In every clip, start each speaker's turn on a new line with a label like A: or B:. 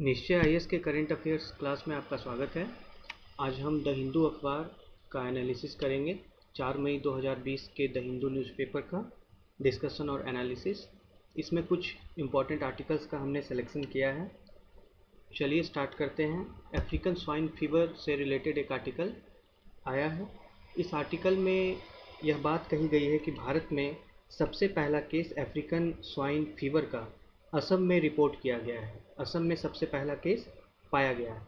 A: निश्चय आई के current affairs class में आपका स्वागत है। आज हम द हिंदू अखबार का एनालिसिस करेंगे 4 मई 2020 के द हिंदू न्यूज़पेपर का डिस्कशन और एनालिसिस। इसमें कुछ इंपॉर्टेंट आर्टिकल्स का हमने सिलेक्शन किया है। चलिए स्टार्ट करते हैं। अफ्रीकन स्वाइन फीवर से रिलेटेड एक आर्टिकल आया है। इस आर्टिकल में यह बात कही गई है कि भारत में सबसे पहला केस अफ्रीकन स्वाइन फीवर का असम में रिपोर्ट किया गया है। असम में सबसे पहला केस पाया गया है।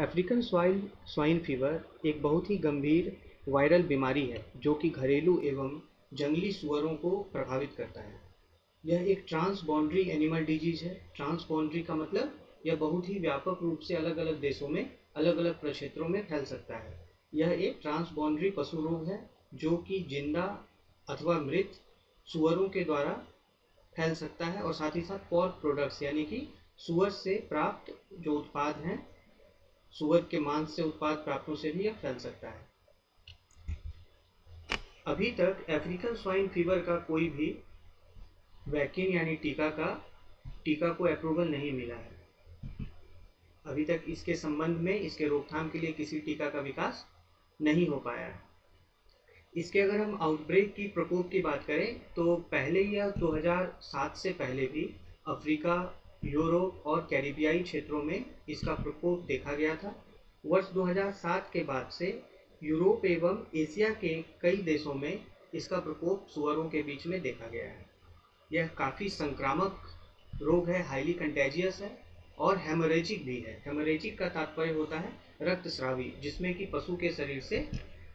A: अफ्रीकन स्वाइन स्वाइन फीवर एक बहुत ही गंभीर वायरल बीमारी है, जो कि घरेलू एवं जंगली सुअरों को प्रभावित करता है। यह एक ट्रांस बाउंड्री एनिमल डिज़ीज़ है। ट्रांस बाउंड्री का मतलब यह बहुत ही व्यापक रूप से अलग अलग देशों में अलग अलग प्रक्षेत्रों में फैल सकता है। यह एक ट्रांस बाउंड्री पशु रोग है, जो कि ज़िंदा अथवा मृत सुअरों के द्वारा फैल सकता है और साथ ही साथ पॉर्क प्रोडक्ट्स यानी कि सुअर से प्राप्त जो उत्पाद हैं सुअर के मांस से उत्पाद प्राप्तों से भी यह फैल सकता है। अभी तक अफ्रीकन स्वाइन फीवर का कोई भी वैक्सीन यानी टीका का, टीका को अप्रूवल नहीं मिला है। अभी तक इसके संबंध में, इसके रोकथाम के लिए किसी टीका का विकास नहीं हो पाया है। इसके अगर हम आउटब्रेक की प्रकोप की बात करें तो पहले यह 2007 से पहले भी अफ्रीका, यूरोप और कैरिबियाई क्षेत्रों में इसका प्रकोप देखा गया था। वर्ष 2007 के बाद से यूरोप एवं एशिया के कई देशों में इसका प्रकोप सुअरों के बीच में देखा गया है। यह काफ़ी संक्रामक रोग है हाईली कंटेजियस है और हेमोरेजिक भी है। हेमोरेजिक का तात्पर्य होता है रक्तस्रावी, जिसमें कि पशु के शरीर से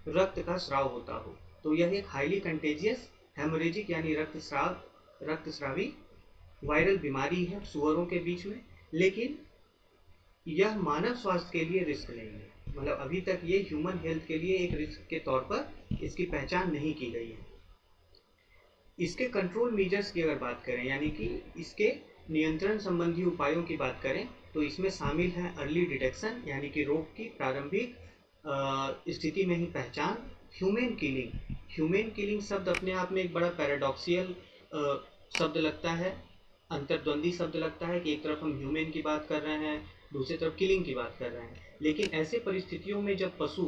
A: रक्त का स्राव होता हो। तो यह एक हाईली कंटेजियस हेमोरेजिक यानी रक्त रक्तस्राव रक्तस्रावी वायरल बीमारी है सुअरों के बीच में, लेकिन यह मानव स्वास्थ्य के लिए रिस्क नहीं है। मतलब अभी तक ये ह्यूमन हेल्थ के लिए एक रिस्क के तौर पर इसकी पहचान नहीं की गई है। इसके कंट्रोल मेजर्स की अगर बात करें, यानी कि इसके नियंत्रण संबंधी उपायों की बात करें तो इसमें शामिल है अर्ली डिटेक्शन यानी कि रोग की प्रारंभिक स्थिति में ही पहचान। ह्यूमन किलिंग ह्यूमन किलिंग शब्द अपने आप में एक बड़ा पैराडॉक्सियल शब्द लगता है। अंतर्द्वंदी शब्द लगता है कि एक तरफ़ हम ह्यूमन की बात कर रहे हैं, दूसरी तरफ़ किलिंग की बात कर रहे हैं। लेकिन ऐसे परिस्थितियों में जब पशु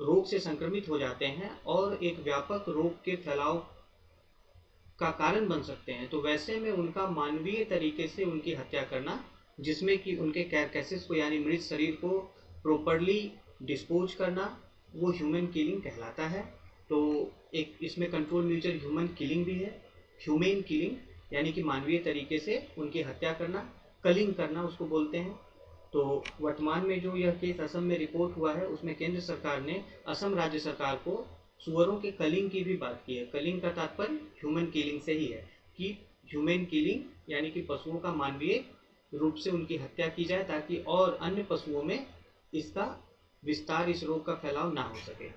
A: रोग से संक्रमित हो जाते हैं और एक व्यापक रोग के फैलाव का कारण बन सकते हैं तो वैसे में उनका मानवीय तरीके से उनकी हत्या करना, जिसमें कि उनके कैरकेसिस को, यानी मृत शरीर को प्रॉपरली डिस्पोज करना, वो ह्यूमन किलिंग कहलाता है। तो एक इसमें कंट्रोल मेजर ह्यूमन किलिंग भी है। ह्यूमेन किलिंग यानी कि मानवीय तरीके से उनकी हत्या करना कलिंग करना उसको बोलते हैं। तो वर्तमान में जो यह केस असम में रिपोर्ट हुआ है, उसमें केंद्र सरकार ने असम राज्य सरकार को सुअरों के कलिंग की भी बात की है। कलिंग का तात्पर्य ह्यूमन किलिंग से ही है कि ह्यूमन किलिंग यानी कि पशुओं का मानवीय रूप से उनकी हत्या की जाए ताकि और अन्य पशुओं में इसका विस्तार इस रोग का फैलाव ना हो सके।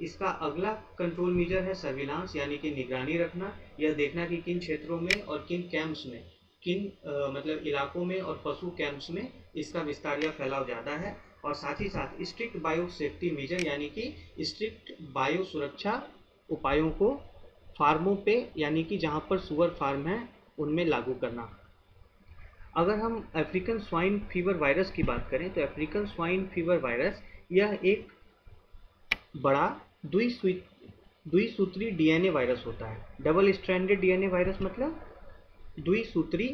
A: इसका अगला कंट्रोल मेजर है सर्विलांस यानी कि निगरानी रखना यह देखना कि किन क्षेत्रों में और किन कैंप्स में किन आ, मतलब इलाकों में और पशु कैंप्स में इसका विस्तार या फैलाव ज़्यादा है। और साथ ही साथ स्ट्रिक्ट बायो सेफ्टी मेजर यानी कि स्ट्रिक्ट बायो सुरक्षा उपायों को फार्मों पे यानी कि जहाँ पर सुअर फार्म है उनमें लागू करना। अगर हम अफ्रीकन स्वाइन फीवर वायरस की बात करें तो अफ्रीकन स्वाइन फीवर वायरस यह एक बड़ा द्विसूत्री डीएनए वायरस होता है। डबल स्ट्रैंडेड डीएनए वायरस मतलब द्विसूत्री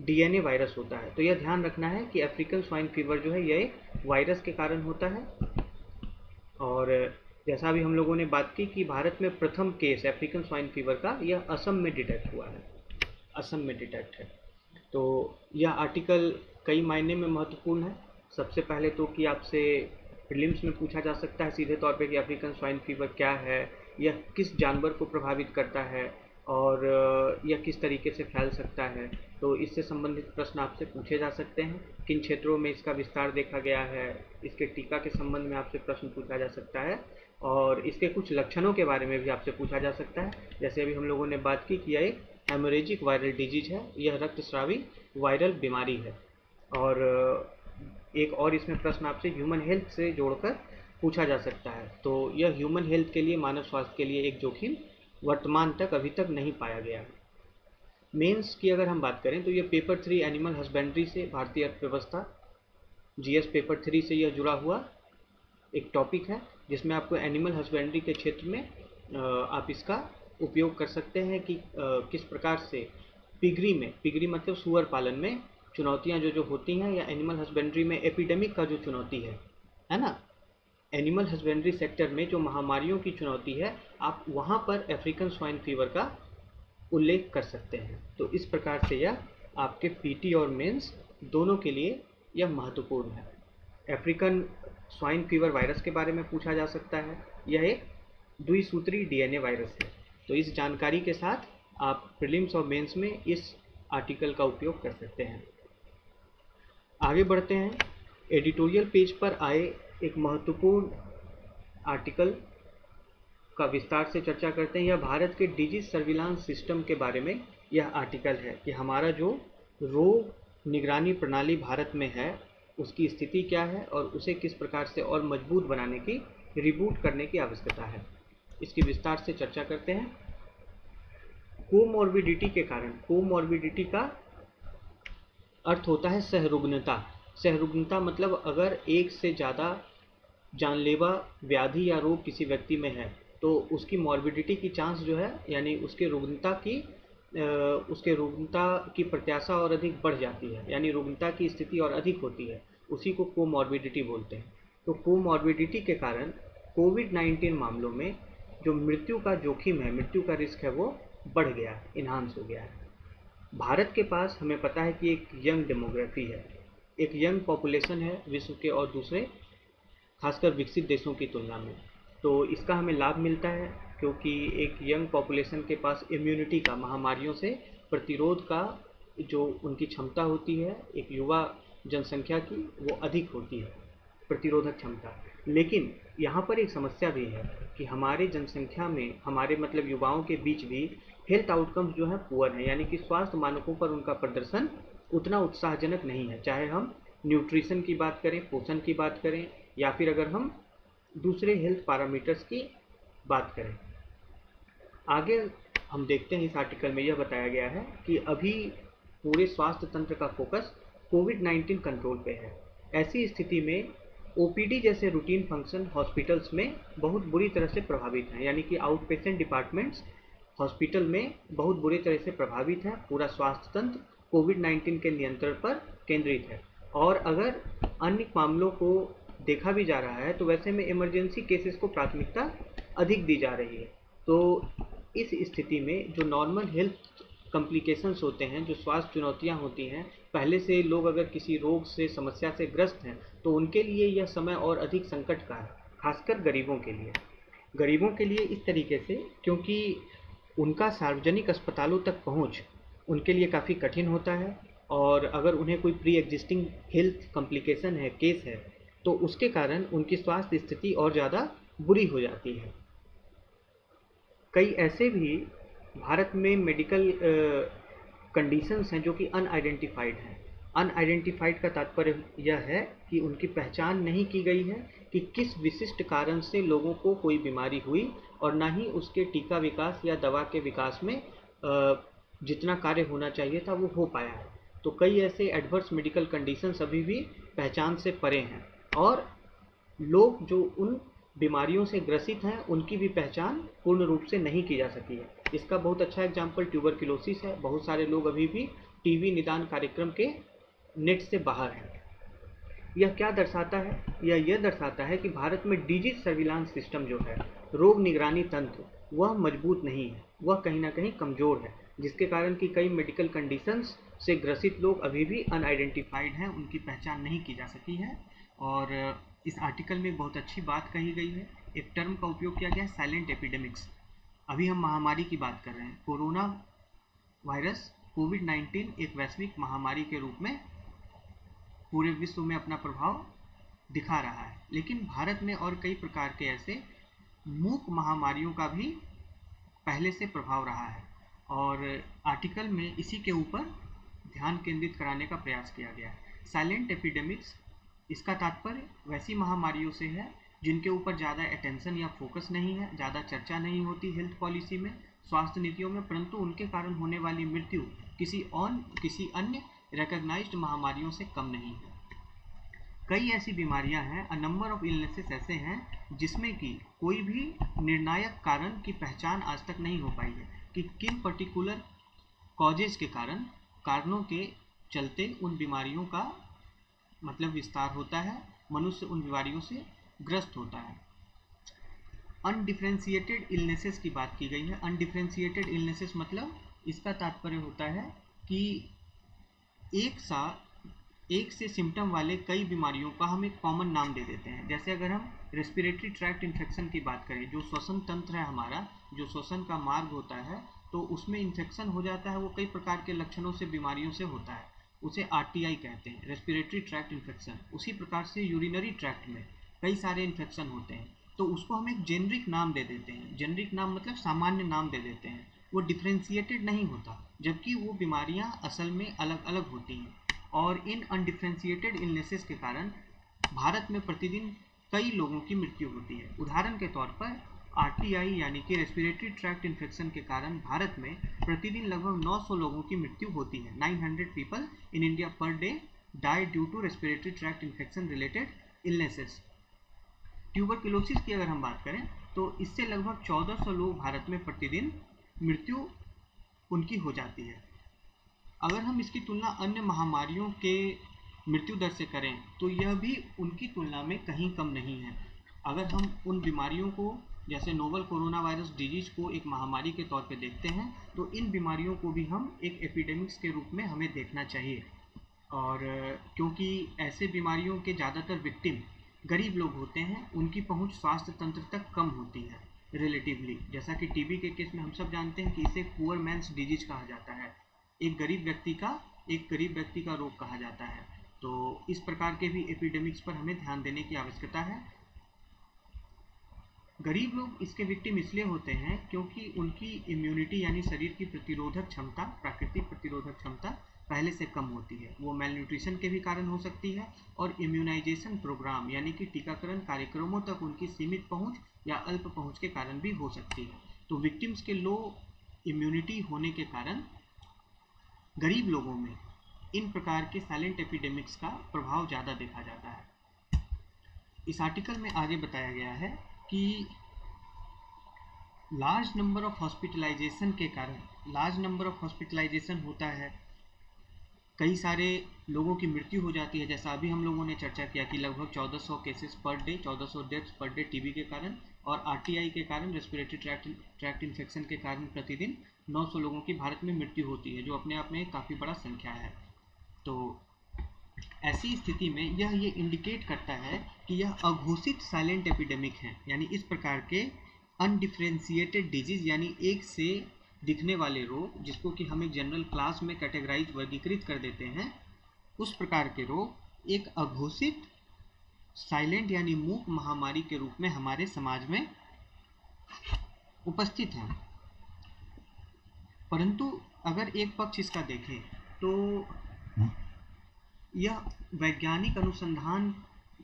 A: डीएनए वायरस होता है। तो यह ध्यान रखना है कि अफ्रीकन स्वाइन फीवर जो है, यह एक वायरस के कारण होता है। और जैसा अभी हम लोगों ने बात की कि भारत में प्रथम केस अफ्रीकन स्वाइन फीवर का, यह असम में डिटेक्ट हुआ है। असम में डिटेक्ट है। तो यह आर्टिकल कई मायने में महत्वपूर्ण है। सबसे पहले तो कि आपसे प्रीलिम्स में पूछा जा सकता है सीधे तौर पे कि अफ्रीकन स्वाइन फीवर क्या है, यह किस जानवर को प्रभावित करता है और यह किस तरीके से फैल सकता है। तो इससे संबंधित प्रश्न आपसे पूछे जा सकते हैं, किन क्षेत्रों में इसका विस्तार देखा गया है, इसके टीका के संबंध में आपसे प्रश्न पूछा जा सकता है और इसके कुछ लक्षणों के बारे में भी आपसे पूछा जा सकता है। जैसे अभी हम लोगों ने बात की कि यह एक हेमोरेजिक वायरल डिज़ीज़ है, यह रक्तस्रावी वायरल बीमारी है। और एक और इसमें प्रश्न आपसे ह्यूमन हेल्थ से जोड़कर पूछा जा सकता है। तो यह ह्यूमन हेल्थ के लिए, मानव स्वास्थ्य के लिए एक जोखिम वर्तमान तक अभी तक नहीं पाया गया है। मेंस की अगर हम बात करें तो यह पेपर थ्री एनिमल हस्बेंड्री से भारतीय अर्थव्यवस्था जीएस पेपर थ्री से यह जुड़ा हुआ एक टॉपिक है, जिसमें आपको एनिमल हस्बेंड्री के क्षेत्र में आप इसका उपयोग कर सकते हैं कि किस प्रकार से पिगरी में, पिगरी मतलब सुअर पालन में चुनौतियाँ जो जो होती हैं या एनिमल हस्बेंड्री में एपिडेमिक का जो चुनौती है है ना? एनिमल हस्बेंड्री सेक्टर में जो महामारियों की चुनौती है, आप वहाँ पर अफ्रीकन स्वाइन फीवर का उल्लेख कर सकते हैं। तो इस प्रकार से यह आपके पीटी और मेंस दोनों के लिए यह महत्वपूर्ण है। अफ्रीकन स्वाइन फीवर वायरस के बारे में पूछा जा सकता है। यह एक द्विसूत्री डीएनए वायरस है। तो इस जानकारी के साथ आप प्रीलिम्स और मेंस में इस आर्टिकल का उपयोग कर सकते हैं। आगे बढ़ते हैं। एडिटोरियल पेज पर आए एक महत्वपूर्ण आर्टिकल का विस्तार से चर्चा करते हैं। यह भारत के डिजिट सर्विलांस सिस्टम के बारे में यह आर्टिकल है कि हमारा जो रोग निगरानी प्रणाली भारत में है, उसकी स्थिति क्या है और उसे किस प्रकार से और मज़बूत बनाने की रिबूट करने की आवश्यकता है। इसकी विस्तार से चर्चा करते हैं। कोमॉर्बिडिटी के कारण, कोमॉर्बिडिटी का अर्थ होता है सहरुग्नता सहरुग्नता मतलब अगर एक से ज़्यादा जानलेवा व्याधि या रोग किसी व्यक्ति में है तो उसकी मॉर्बिडिटी की चांस जो है, यानी उसके रुग्णता की उसके रुग्णता की प्रत्याशा और अधिक बढ़ जाती है, यानी रुग्णता की स्थिति और अधिक होती है, उसी को कोमॉर्बिडिटी बोलते हैं। तो कोमॉर्बिडिटी के कारण कोविड 19 मामलों में जो मृत्यु का जोखिम है, मृत्यु का रिस्क है, वो बढ़ गया इन्हांस हो गया है। भारत के पास हमें पता है कि एक यंग डेमोग्राफी है। एक यंग पॉपुलेशन है विश्व के और दूसरे, खासकर विकसित देशों की तुलना में। तो इसका हमें लाभ मिलता है क्योंकि एक यंग पॉपुलेशन के पास इम्यूनिटी का, महामारियों से प्रतिरोध का जो उनकी क्षमता होती है, एक युवा जनसंख्या की, वो अधिक होती है, प्रतिरोधक क्षमता। लेकिन यहाँ पर एक समस्या भी है कि हमारे जनसंख्या में, हमारे मतलब युवाओं के बीच भी हेल्थ आउटकम्स जो है पुअर हैं, यानी कि स्वास्थ्य मानकों पर उनका प्रदर्शन उतना उत्साहजनक नहीं है। चाहे हम न्यूट्रिशन की बात करें, पोषण की बात करें, या फिर अगर हम दूसरे हेल्थ पैरामीटर्स की बात करें। आगे हम देखते हैं इस आर्टिकल में यह बताया गया है कि अभी पूरे स्वास्थ्य तंत्र का फोकस कोविड 19 कंट्रोल पे है। ऐसी स्थिति में ओपीडी जैसे रूटीन फ़ंक्शन हॉस्पिटल्स में बहुत बुरी तरह से प्रभावित हैं, यानी कि आउट पेशेंट डिपार्टमेंट्स हॉस्पिटल में बहुत बुरी तरह से प्रभावित है, पूरा स्वास्थ्य तंत्र कोविड 19 के नियंत्रण पर केंद्रित है। और अगर अन्य मामलों को देखा भी जा रहा है तो वैसे में इमरजेंसी केसेस को प्राथमिकता अधिक दी जा रही है। तो इस स्थिति में जो नॉर्मल हेल्थ कॉम्प्लिकेशंस होते हैं, जो स्वास्थ्य चुनौतियाँ होती हैं, पहले से लोग अगर किसी रोग से, समस्या से ग्रस्त हैं तो उनके लिए यह समय और अधिक संकट का है, खासकर गरीबों के लिए। गरीबों के लिए इस तरीके से, क्योंकि उनका सार्वजनिक अस्पतालों तक पहुँच उनके लिए काफ़ी कठिन होता है, और अगर उन्हें कोई प्री एग्जिस्टिंग हेल्थ कॉम्प्लिकेशन है केस है तो उसके कारण उनकी स्वास्थ्य स्थिति और ज़्यादा बुरी हो जाती है। कई ऐसे भी भारत में मेडिकल कंडीशंस हैं जो कि अनआइडेंटिफाइड हैं। अनआइडेंटिफाइड का तात्पर्य यह है कि उनकी पहचान नहीं की गई है कि किस विशिष्ट कारण से लोगों को कोई बीमारी हुई और ना ही उसके टीका विकास या दवा के विकास में जितना कार्य होना चाहिए था वो हो पाया है। तो कई ऐसे एडवर्स मेडिकल कंडीशंस अभी भी पहचान से परे हैं और लोग जो उन बीमारियों से ग्रसित हैं, उनकी भी पहचान पूर्ण रूप से नहीं की जा सकी है। इसका बहुत अच्छा एग्ज़ाम्पल ट्यूबरक्लोसिस है। बहुत सारे लोग अभी भी टीवी निदान कार्यक्रम के नेट से बाहर हैं। यह क्या दर्शाता है? यह यह दर्शाता है कि भारत में डिजिट सर्विलांस सिस्टम जो है, रोग निगरानी तंत्र, वह मज़बूत नहीं है। वह कहीं ना कहीं कमज़ोर है, जिसके कारण कि कई मेडिकल कंडीशंस से ग्रसित लोग अभी भी अनआइडेंटिफाइड हैं, उनकी पहचान नहीं की जा सकी है। और इस आर्टिकल में एक बहुत अच्छी बात कही गई है। एक टर्म का उपयोग किया गया है साइलेंट एपिडेमिक्स अभी हम महामारी की बात कर रहे हैं। कोरोना वायरस कोविड 19 एक वैश्विक महामारी के रूप में पूरे विश्व में अपना प्रभाव दिखा रहा है। लेकिन भारत में और कई प्रकार के ऐसे मूक महामारियों का भी पहले से प्रभाव रहा है और आर्टिकल में इसी के ऊपर ध्यान केंद्रित कराने का प्रयास किया गया है। साइलेंट एपिडेमिक्स इसका तात्पर्य वैसी महामारियों से है, जिनके ऊपर ज़्यादा अटेंशन या फोकस नहीं है, ज़्यादा चर्चा नहीं होती हेल्थ पॉलिसी में, स्वास्थ्य नीतियों में, परंतु उनके कारण होने वाली मृत्यु किसी और, किसी अन्य रिकग्नाइज्ड महामारियों से कम नहीं है। कई ऐसी बीमारियाँ हैं अ नंबर ऑफ़ इलनेसेस ऐसे हैं, जिसमें कि कोई भी निर्णायक कारण की पहचान आज तक नहीं हो पाई है, कि किन पर्टिकुलर कॉजेज के कारण, कारणों के चलते उन बीमारियों का मतलब विस्तार होता है, मनुष्य उन बीमारियों से ग्रस्त होता है। अनडिफ्रेंशिएटेड इलनेसेस की बात की गई है। अनडिफ्रेंशिएटेड इलनेसेस मतलब इसका तात्पर्य होता है कि एक सा, एक से सिम्टम वाले कई बीमारियों का हम एक कॉमन नाम दे देते हैं। जैसे अगर हम रेस्पिरेटरी ट्रैक्ट इन्फेक्शन की बात करें, जो श्वसन तंत्र है हमारा, जो श्वसन का मार्ग होता है तो उसमें इन्फेक्शन हो जाता है, वो कई प्रकार के लक्षणों से, बीमारियों से होता है। उसे आरटीआई कहते हैं रेस्पिरेटरी ट्रैक्ट इन्फेक्शन उसी प्रकार से यूरिनरी ट्रैक्ट में कई सारे इन्फेक्शन होते हैं। तो उसको हम एक जेनरिक नाम दे देते हैं। जेनरिक नाम मतलब सामान्य नाम दे देते हैं। वो डिफ्रेंशिएटेड नहीं होता, जबकि वो बीमारियाँ असल में अलग अलग होती हैं। और इन अनडिफ्रेंशिएटेड इलनेसेस के कारण भारत में प्रतिदिन कई लोगों की मृत्यु होती है। उदाहरण के तौर पर आरटीआई यानी कि रेस्पिरेटरी ट्रैक्ट इन्फेक्शन के कारण भारत में प्रतिदिन लगभग 900 लोगों की मृत्यु होती है। 900 people in India per day die due to respiratory tract infection related illnesses tuberculosis की अगर हम बात करें तो इससे लगभग 1400 लोग भारत में प्रतिदिन मृत्यु उनकी हो जाती है। अगर हम इसकी तुलना अन्य महामारियों के मृत्यु दर से करें तो यह भी उनकी तुलना में कहीं कम नहीं है। अगर हम उन बीमारियों को जैसे नोवल कोरोना वायरस डिज़ीज़ को एक महामारी के तौर पे देखते हैं तो इन बीमारियों को भी हम एक एपिडेमिक्स के रूप में हमें देखना चाहिए। और, क्योंकि ऐसे बीमारियों के ज़्यादातर विक्टिम गरीब लोग होते हैं, उनकी पहुँच स्वास्थ्य तंत्र तक कम होती है रिलेटिवली जैसा कि टीबी के केस में हम सब जानते हैं कि इसे पुअर मैंस डिज़ीज़ कहा जाता है। एक गरीब व्यक्ति का, एक गरीब व्यक्ति का रोग कहा जाता है। तो इस प्रकार के भी एपिडेमिक्स पर हमें ध्यान देने की आवश्यकता है। गरीब लोग इसके विक्टिम इसलिए होते हैं क्योंकि उनकी इम्यूनिटी यानी शरीर की प्रतिरोधक क्षमता, प्राकृतिक प्रतिरोधक क्षमता पहले से कम होती है। वो मेल न्यूट्रिशन के भी कारण हो सकती है और इम्यूनाइजेशन प्रोग्राम यानी कि टीकाकरण कार्यक्रमों तक उनकी सीमित पहुँच या अल्प पहुँच के कारण भी हो सकती है। तो विक्टिम्स के लो इम्यूनिटी होने के कारण गरीब लोगों में इन प्रकार के साइलेंट एपिडेमिक्स का प्रभाव ज़्यादा देखा जाता है। इस आर्टिकल में आगे बताया गया है कि लार्ज नंबर ऑफ़ हॉस्पिटलाइजेशन के कारण लार्ज नंबर ऑफ़ हॉस्पिटलाइजेशन होता है। कई सारे लोगों की मृत्यु हो जाती है। जैसा अभी हम लोगों ने चर्चा किया कि लगभग 1400 cases per day 1400 deaths per day TB के कारण और आरटीआई के कारण रेस्पिरेटरी ट्रैक्ट ट्रैक्ट इन्फेक्शन के कारण प्रतिदिन 900 लोगों की भारत में मृत्यु होती है, जो अपने आप में काफ़ी बड़ा संख्या है। तो ऐसी स्थिति में यह ये इंडिकेट करता है कि यह अघोषित साइलेंट एपिडेमिक है, यानी इस प्रकार के अनडिफ्रेंशिएटेड डिज़ीज़ यानी एक से दिखने वाले रोग, जिसको कि हम एक जनरल क्लास में कैटेगराइज वर्गीकृत कर देते हैं, उस प्रकार के रोग एक अघोषित साइलेंट यानी मूक महामारी के रूप में हमारे समाज में उपस्थित हैं। परंतु अगर एक पक्ष इसका देखें तो यह वैज्ञानिक अनुसंधान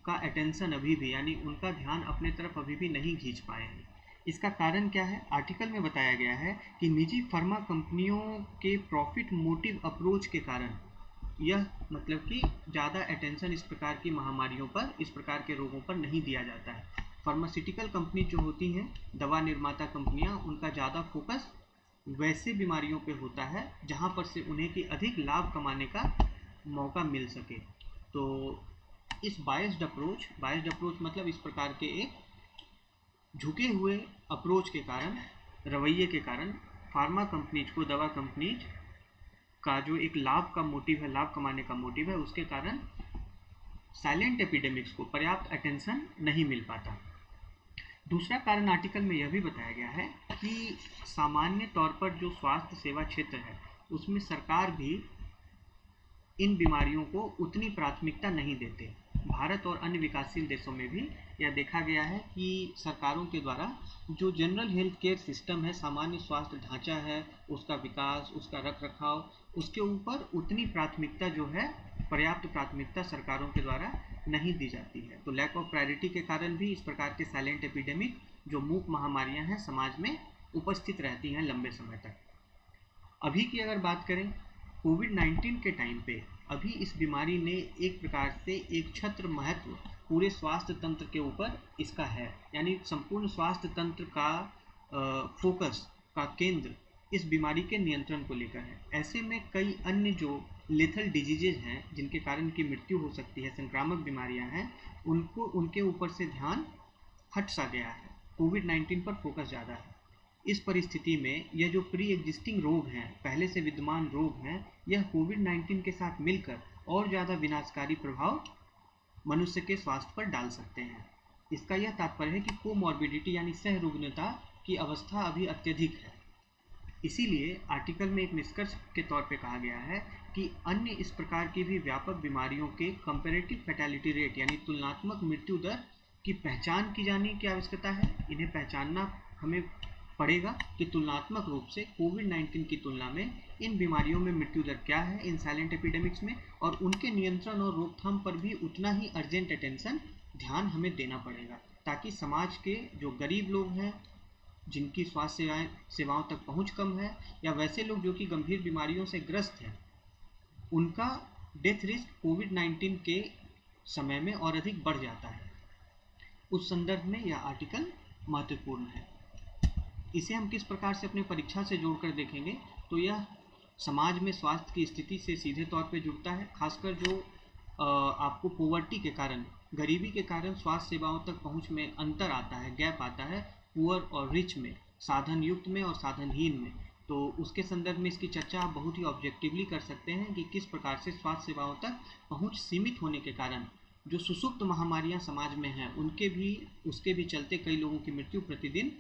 A: का अटेंशन अभी भी, यानी उनका ध्यान अपने तरफ़ अभी भी नहीं खींच पाए हैं। इसका कारण क्या है? आर्टिकल में बताया गया है कि निजी फार्मा कंपनियों के प्रॉफिट मोटिव अप्रोच के कारण यह मतलब कि ज़्यादा अटेंशन इस प्रकार की महामारियों पर, इस प्रकार के रोगों पर नहीं दिया जाता है। फार्मास्यूटिकल कंपनी जो होती हैं, दवा निर्माता कंपनियाँ उनका ज़्यादा फोकस वैसे बीमारियों पे होता है, जहाँ पर से उन्हें की अधिक लाभ कमाने का मौका मिल सके। तो इस बायस्ड अप्रोच बायस्ड अप्रोच मतलब इस प्रकार के एक झुके हुए अप्रोच के कारण, रवैये के कारण फार्मा कंपनीज़ को दवा कंपनीज़ का जो एक लाभ का मोटिव है, लाभ कमाने का मोटिव है, उसके कारण साइलेंट एपिडेमिक्स को पर्याप्त अटेंशन नहीं मिल पाता। दूसरा कारण आर्टिकल में यह भी बताया गया है कि सामान्य तौर पर जो स्वास्थ्य सेवा क्षेत्र है, उसमें सरकार भी इन बीमारियों को उतनी प्राथमिकता नहीं देते। भारत और अन्य विकासशील देशों में भी यह देखा गया है कि सरकारों के द्वारा जो जनरल हेल्थ केयर सिस्टम है, सामान्य स्वास्थ्य ढांचा है, उसका विकास, उसका रख रखाव उसके ऊपर उतनी प्राथमिकता जो है, पर्याप्त प्राथमिकता सरकारों के द्वारा नहीं दी जाती है। तो लैक ऑफ़ प्रायोरिटी के कारण भी इस प्रकार के साइलेंट एपिडेमिक जो मूक महामारियाँ हैं, समाज में उपस्थित रहती हैं लंबे समय तक। अभी की अगर बात करें कोविड 19 के टाइम पे अभी इस बीमारी ने एक प्रकार से एक छत्र महत्व पूरे स्वास्थ्य तंत्र के ऊपर इसका है। यानी संपूर्ण स्वास्थ्य तंत्र का फोकस का केंद्र इस बीमारी के नियंत्रण को लेकर है। ऐसे में कई अन्य जो लेथल डिजीजेज हैं, जिनके कारण की मृत्यु हो सकती है, संक्रामक बीमारियाँ हैं, उनको, उनके ऊपर से ध्यान हट सा गया है। कोविड 19 पर फोकस ज़्यादा है। इस परिस्थिति में यह जो प्री एग्जिस्टिंग रोग हैं, पहले से विद्यमान रोग हैं, यह कोविड 19 के साथ मिलकर और ज़्यादा विनाशकारी प्रभाव मनुष्य के स्वास्थ्य पर डाल सकते हैं। इसका यह तात्पर्य है कि कोमॉर्बिडिटी यानी सहरुग्णता की अवस्था अभी अत्यधिक है। इसीलिए आर्टिकल में एक निष्कर्ष के तौर पे कहा गया है कि अन्य इस प्रकार की भी व्यापक बीमारियों के कंपेरेटिव फैटेलिटी रेट यानी तुलनात्मक मृत्यु दर की पहचान की जाने की आवश्यकता है। इन्हें पहचानना हमें पड़ेगा कि तुलनात्मक रूप से कोविड 19 की तुलना में इन बीमारियों में मृत्यु दर क्या है, इन साइलेंट एपिडेमिक्स में, और उनके नियंत्रण और रोकथाम पर भी उतना ही अर्जेंट अटेंशन ध्यान हमें देना पड़ेगा, ताकि समाज के जो गरीब लोग हैं, जिनकी स्वास्थ्य सेवाएँ, सेवाओं तक पहुँच कम है, या वैसे लोग जो कि गंभीर बीमारियों से ग्रस्त हैं, उनका डेथ रिस्क कोविड 19 के समय में और अधिक बढ़ जाता है। उस संदर्भ में यह आर्टिकल महत्वपूर्ण है। इसे हम किस प्रकार से अपने परीक्षा से जोड़कर देखेंगे? तो यह समाज में स्वास्थ्य की स्थिति से सीधे तौर पे जुड़ता है, खासकर जो आपको पोवर्टी के कारण, गरीबी के कारण स्वास्थ्य सेवाओं तक पहुँच में अंतर आता है गैप आता है पुअर और रिच में साधन युक्त में और साधनहीन में। तो उसके संदर्भ में इसकी चर्चा आप बहुत ही ऑब्जेक्टिवली कर सकते हैं कि किस प्रकार से स्वास्थ्य सेवाओं तक पहुँच सीमित होने के कारण, जो सुसुप्त महामारियाँ समाज में हैं, उनके भी, उसके भी चलते कई लोगों की मृत्यु प्रतिदिन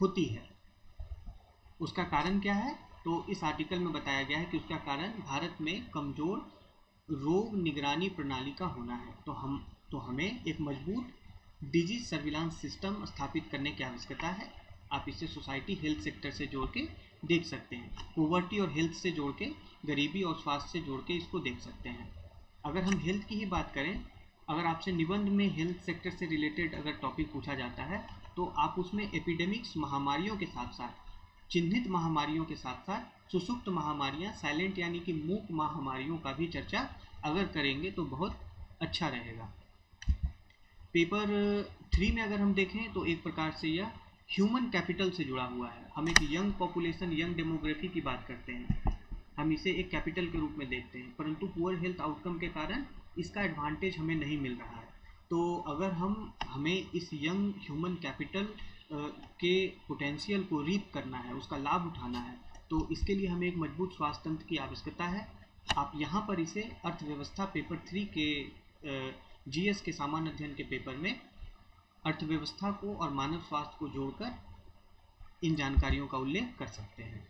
A: होती है। उसका कारण क्या है? तो इस आर्टिकल में बताया गया है कि उसका कारण भारत में कमज़ोर रोग निगरानी प्रणाली का होना है। तो हम तो हमें एक मज़बूत डिज़ीज़ सर्विलांस सिस्टम स्थापित करने की आवश्यकता है। आप इसे सोसाइटी हेल्थ सेक्टर से जोड़ के देख सकते हैं। पोवर्टी और हेल्थ से जोड़ के, गरीबी और स्वास्थ्य से जोड़ के इसको देख सकते हैं। अगर हम हेल्थ की ही बात करें, अगर आपसे निबंध में हेल्थ सेक्टर से रिलेटेड अगर टॉपिक पूछा जाता है तो आप उसमें एपिडेमिक्स महामारियों के साथ साथ चिन्हित महामारियों के साथ साथ सुसुप्त महामारियाँ साइलेंट यानी कि मूक महामारियों का भी चर्चा अगर करेंगे तो बहुत अच्छा रहेगा। पेपर थ्री में अगर हम देखें तो एक प्रकार से यह ह्यूमन कैपिटल से जुड़ा हुआ है। हम एक यंग पॉपुलेशन यंग डेमोग्राफी की बात करते हैं। हम इसे एक कैपिटल के रूप में देखते हैं, परंतु पुअर हेल्थ आउटकम के कारण इसका एडवांटेज हमें नहीं मिल रहा है। तो अगर हम, हमें इस यंग ह्यूमन कैपिटल के पोटेंशियल को रीप करना है, उसका लाभ उठाना है तो इसके लिए हमें एक मज़बूत स्वास्थ्य तंत्र की आवश्यकता है। आप यहाँ पर इसे अर्थव्यवस्था पेपर थ्री के जीएस के सामान्य अध्ययन के पेपर में अर्थव्यवस्था को और मानव स्वास्थ्य को जोड़कर इन जानकारियों का उल्लेख कर सकते हैं।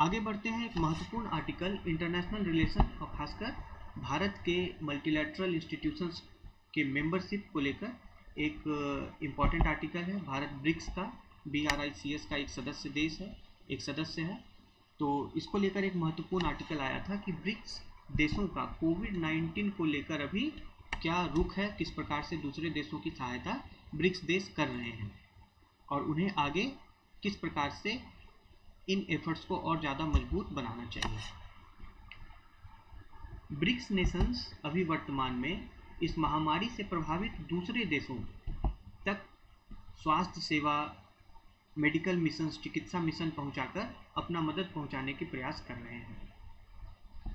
A: आगे बढ़ते हैं एक महत्वपूर्ण आर्टिकल इंटरनेशनल रिलेशन और खासकर भारत के मल्टीलेटरल इंस्टीट्यूशंस के मेंबरशिप को लेकर। एक इंपॉर्टेंट आर्टिकल है, भारत ब्रिक्स का B R I C S का एक सदस्य देश है, एक सदस्य है। तो इसको लेकर एक महत्वपूर्ण आर्टिकल आया था कि ब्रिक्स देशों का कोविड 19 को लेकर अभी क्या रुख है, किस प्रकार से दूसरे देशों की सहायता ब्रिक्स देश कर रहे हैं और उन्हें आगे किस प्रकार से इन एफर्ट्स को और ज़्यादा मज़बूत बनाना चाहिए। ब्रिक्स नेशंस अभी वर्तमान में इस महामारी से प्रभावित दूसरे देशों तक स्वास्थ्य सेवा, मेडिकल मिशन चिकित्सा मिशन पहुंचाकर अपना मदद पहुँचाने के प्रयास कर रहे हैं।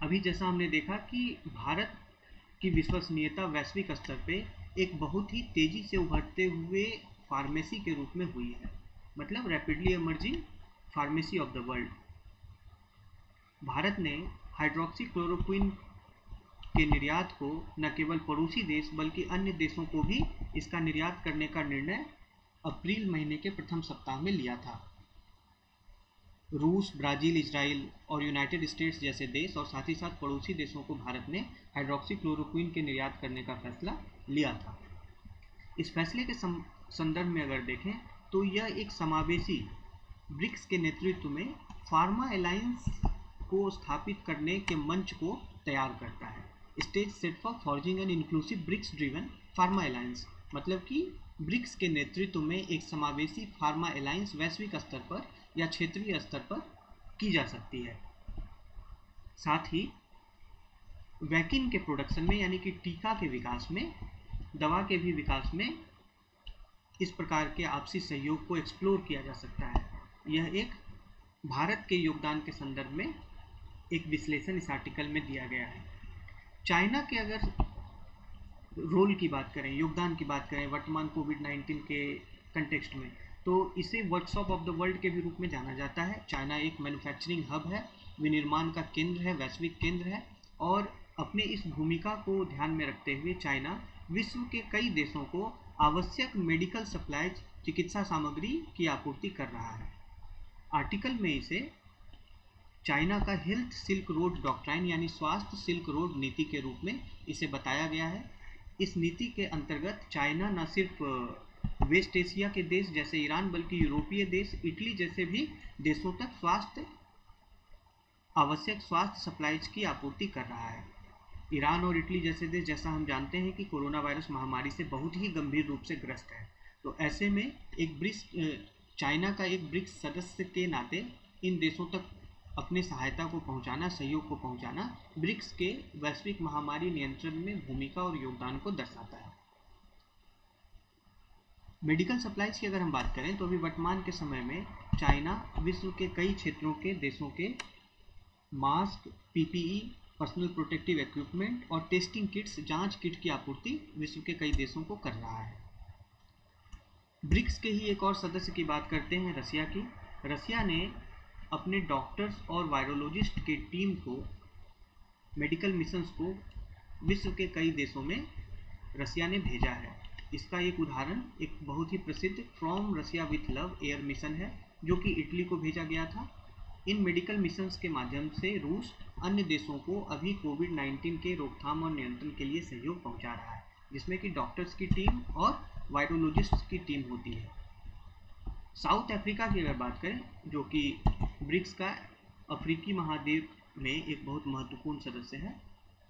A: अभी जैसा हमने देखा कि भारत की विश्वसनीयता वैश्विक स्तर पे एक बहुत ही तेज़ी से उभरते हुए फार्मेसी के रूप में हुई है। मतलब rapidly emerging pharmacy of the world Bharat ने हाइड्रोक्सी क्लोरोक्विन के निर्यात को न केवल पड़ोसी देश बल्कि अन्य देशों को भी इसका निर्यात करने का निर्णय अप्रैल महीने के प्रथम सप्ताह में लिया था। रूस, ब्राज़ील इसराइल और यूनाइटेड स्टेट्स जैसे देश और साथ ही साथ पड़ोसी देशों को भारत ने हाइड्रोक्सी क्लोरोक्विन के निर्यात करने का फैसला लिया था। इस फैसले के संदर्भ में अगर देखें तो यह एक समावेशी ब्रिक्स के नेतृत्व में फार्मा अलायंस को स्थापित करने के मंच को तैयार करता है। Stage set for forging an inclusive BRICS driven pharma alliance मतलब कि ब्रिक्स के नेतृत्व में एक समावेशी फार्मा अलायंस वैश्विक स्तर पर या क्षेत्रीय स्तर पर की जा सकती है। साथ ही वैक्सीन के प्रोडक्शन में यानी कि टीका के विकास में, दवा के भी विकास में इस प्रकार के आपसी सहयोग को एक्सप्लोर किया जा सकता है। यह एक भारत के योगदान के संदर्भ में एक विश्लेषण इस आर्टिकल में दिया गया है। चाइना के अगर रोल की बात करें, योगदान की बात करें, वर्तमान कोविड 19 के कंटेक्स्ट में तो इसे वर्कशॉप ऑफ़ द वर्ल्ड के भी रूप में जाना जाता है। चाइना एक मैन्युफैक्चरिंग हब है, विनिर्माण का केंद्र है, वैश्विक केंद्र है, और अपने इस भूमिका को ध्यान में रखते हुए चाइना विश्व के कई देशों को आवश्यक मेडिकल सप्लाईज चिकित्सा सामग्री की आपूर्ति कर रहा है। आर्टिकल में इसे चाइना का हेल्थ सिल्क रोड डॉक्ट्राइन यानी स्वास्थ्य सिल्क रोड नीति के रूप में इसे बताया गया है। इस नीति के अंतर्गत चाइना न सिर्फ़ वेस्ट एशिया के देश जैसे ईरान बल्कि यूरोपीय देश, इटली जैसे भी देशों तक स्वास्थ्य, आवश्यक स्वास्थ्य सप्लाईज की आपूर्ति कर रहा है। ईरान और इटली जैसे देश, जैसा हम जानते हैं कि कोरोना वायरस महामारी से बहुत ही गंभीर रूप से ग्रस्त है। तो ऐसे में एक ब्रिक्स चाइना का एक ब्रिक्स सदस्य के नाते इन देशों तक अपने सहायता को पहुंचाना, सहयोग को पहुंचाना, ब्रिक्स के वैश्विक महामारी नियंत्रण में भूमिका और योगदान को दर्शाता है। मेडिकल सप्लाईज की अगर हम बात करें तो अभी वर्तमान के समय में चाइना विश्व के कई क्षेत्रों के देशों के mask, PPE, personal protective equipment और टेस्टिंग किट्स, जाँच किट की आपूर्ति विश्व के कई देशों को कर रहा है। ब्रिक्स के ही एक और सदस्य की बात करते हैं, रसिया की। रसिया ने अपने डॉक्टर्स और वायरोलॉजिस्ट के टीम को मेडिकल मिशंस को विश्व के कई देशों में रसिया ने भेजा है। इसका एक उदाहरण, एक बहुत ही प्रसिद्ध from Russia with love air mission है, जो कि इटली को भेजा गया था। इन मेडिकल मिशंस के माध्यम से रूस अन्य देशों को अभी कोविड 19 के रोकथाम और नियंत्रण के लिए सहयोग पहुँचा रहा है, जिसमें कि डॉक्टर्स की टीम और वायरोलॉजिस्ट की टीम होती है। साउथ अफ्रीका की अगर बात करें, जो कि ब्रिक्स का अफ्रीकी महाद्वीप में एक बहुत महत्वपूर्ण सदस्य है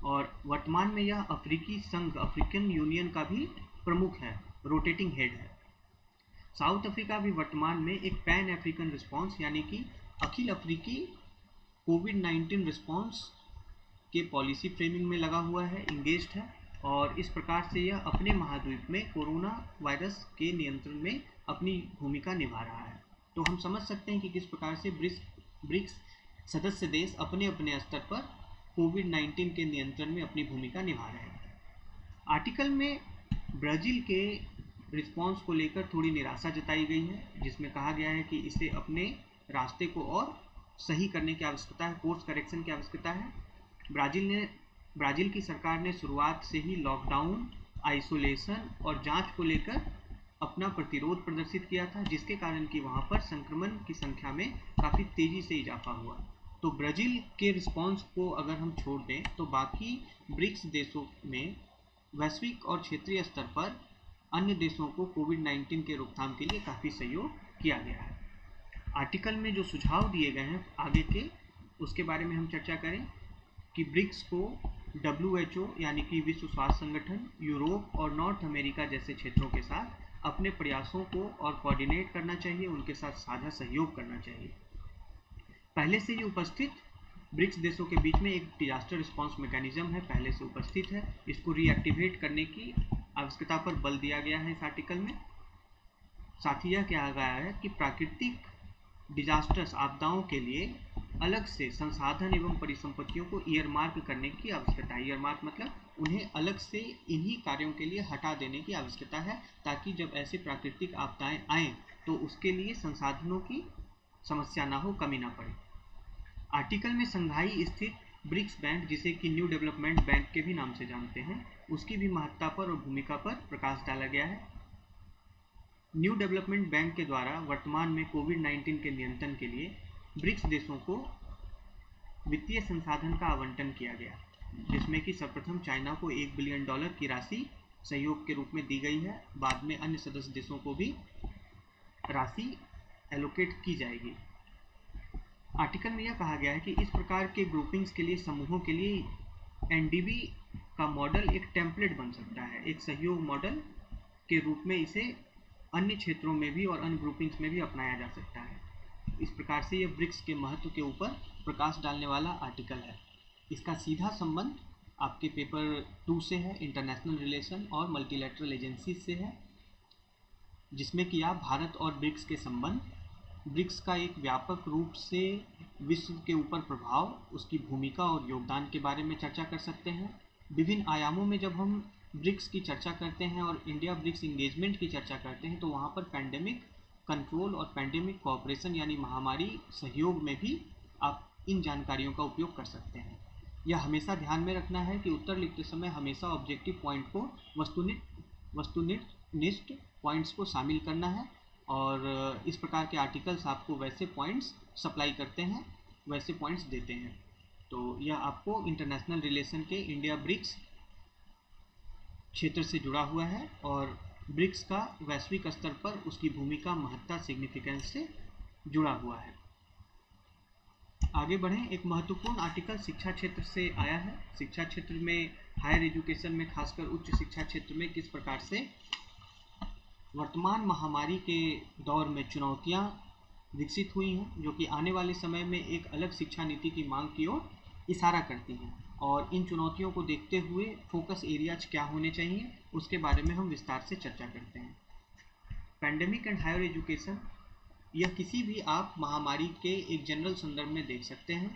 A: और वर्तमान में यह अफ्रीकी संघ, अफ्रीकन यूनियन का भी प्रमुख है, रोटेटिंग हेड है। साउथ अफ्रीका भी वर्तमान में एक पैन अफ्रीकन रिस्पॉन्स यानी कि अखिल अफ्रीकी कोविड 19 रिस्पॉन्स के पॉलिसी फ्रेमिंग में लगा हुआ है, इंगेज्ड है और इस प्रकार से यह अपने महाद्वीप में कोरोना वायरस के नियंत्रण में अपनी भूमिका निभा रहा है। तो हम समझ सकते हैं कि किस प्रकार से ब्रिक्स ब्रिक्स सदस्य देश अपने अपने स्तर पर कोविड 19 के नियंत्रण में अपनी भूमिका निभा रहे हैं। आर्टिकल में ब्राज़ील के रिस्पॉन्स को लेकर थोड़ी निराशा जताई गई है, जिसमें कहा गया है कि इसे अपने रास्ते को और सही करने की आवश्यकता है, कोर्स करेक्शन की आवश्यकता है। ब्राज़ील ने, ब्राज़ील की सरकार ने शुरुआत से ही लॉकडाउन, आइसोलेशन और जाँच को लेकर अपना प्रतिरोध प्रदर्शित किया था, जिसके कारण कि वहाँ पर संक्रमण की संख्या में काफ़ी तेज़ी से इजाफा हुआ। तो ब्राज़ील के रिस्पॉन्स को अगर हम छोड़ दें तो बाकी ब्रिक्स देशों में वैश्विक और क्षेत्रीय स्तर पर अन्य देशों को कोविड 19 के रोकथाम के लिए काफ़ी सहयोग किया गया है। आर्टिकल में जो सुझाव दिए गए हैं आगे के, उसके बारे में हम चर्चा करें कि ब्रिक्स को डब्ल्यूएचओ यानी कि विश्व स्वास्थ्य संगठन, यूरोप और नॉर्थ अमेरिका जैसे क्षेत्रों के साथ अपने प्रयासों को और कोऑर्डिनेट करना चाहिए, उनके साथ साझा सहयोग करना चाहिए। पहले से ही उपस्थित ब्रिक्स देशों के बीच में एक डिजास्टर रिस्पांस मैकेनिज्म है, पहले से उपस्थित है। इसको रीएक्टिवेट करने की आवश्यकता पर बल दिया गया है इस आर्टिकल में। साथ ही यह कहा गया है कि प्राकृतिक डिजास्टर्स आपदाओं के लिए अलग से संसाधन एवं परिसंपत्तियों को ईयरमार्क करने की आवश्यकता है। ईयरमार्क मतलब उन्हें अलग से इन्हीं कार्यों के लिए हटा देने की आवश्यकता है, ताकि जब ऐसे प्राकृतिक आपदाएँ आए तो उसके लिए संसाधनों की समस्या ना हो, कमी ना पड़े। आर्टिकल में संघाई स्थित ब्रिक्स बैंक, जिसे कि न्यू डेवलपमेंट बैंक के भी नाम से जानते हैं, उसकी भी महत्ता पर और भूमिका पर प्रकाश डाला गया है। न्यू डेवलपमेंट बैंक के द्वारा वर्तमान में कोविड 19 के नियंत्रण के लिए ब्रिक्स देशों को वित्तीय संसाधन का आवंटन किया गया, जिसमें कि सर्वप्रथम चाइना को एक बिलियन डॉलर की राशि सहयोग के रूप में दी गई है। बाद में अन्य सदस्य देशों को भी राशि एलोकेट की जाएगी। आर्टिकल में यह कहा गया है कि इस प्रकार के ग्रुपिंग्स के लिए, समूहों के लिए एनडीबी का मॉडल एक टेम्पलेट बन सकता है। एक सहयोग मॉडल के रूप में इसे अन्य क्षेत्रों में भी और अन्य ग्रुपिंग्स में भी अपनाया जा सकता है। इस प्रकार से ये ब्रिक्स के महत्व के ऊपर प्रकाश डालने वाला आर्टिकल है। इसका सीधा संबंध आपके पेपर टू से है इंटरनेशनल रिलेशन और मल्टीलेटरल एजेंसी से है, जिसमें कि आप भारत और ब्रिक्स के संबंध ब्रिक्स का एक व्यापक रूप से विश्व के ऊपर प्रभाव, उसकी भूमिका और योगदान के बारे में चर्चा कर सकते हैं। विभिन्न आयामों में जब हम ब्रिक्स की चर्चा करते हैं और इंडिया ब्रिक्स इंगेजमेंट की चर्चा करते हैं तो वहाँ पर पैंडेमिक कंट्रोल और पैंडेमिक कोऑपरेशन यानी महामारी सहयोग में भी आप इन जानकारियों का उपयोग कर सकते हैं। यह हमेशा ध्यान में रखना है कि उत्तर लिखते समय हमेशा ऑब्जेक्टिव पॉइंट को वस्तुनिष्ठ वस्तुनिष्ठ पॉइंट्स को शामिल करना है और इस प्रकार के आर्टिकल्स आपको वैसे पॉइंट्स सप्लाई करते हैं, वैसे पॉइंट्स देते हैं। तो यह आपको इंटरनेशनल रिलेशन के इंडिया ब्रिक्स क्षेत्र से जुड़ा हुआ है और ब्रिक्स का वैश्विक स्तर पर उसकी भूमिका महत्ता सिग्निफिकेंस से जुड़ा हुआ है। आगे बढ़ें, एक महत्वपूर्ण आर्टिकल शिक्षा क्षेत्र से आया है। शिक्षा क्षेत्र में हायर एजुकेशन में, खासकर उच्च शिक्षा क्षेत्र में किस प्रकार से वर्तमान महामारी के दौर में चुनौतियाँ विकसित हुई हैं, जो कि आने वाले समय में एक अलग शिक्षा नीति की मांग की ओर इशारा करती हैं। और इन चुनौतियों को देखते हुए फोकस एरियाज़ क्या होने चाहिए, उसके बारे में हम विस्तार से चर्चा करते हैं। पैंडेमिक एंड हायर एजुकेशन यह किसी भी आप महामारी के एक जनरल संदर्भ में देख सकते हैं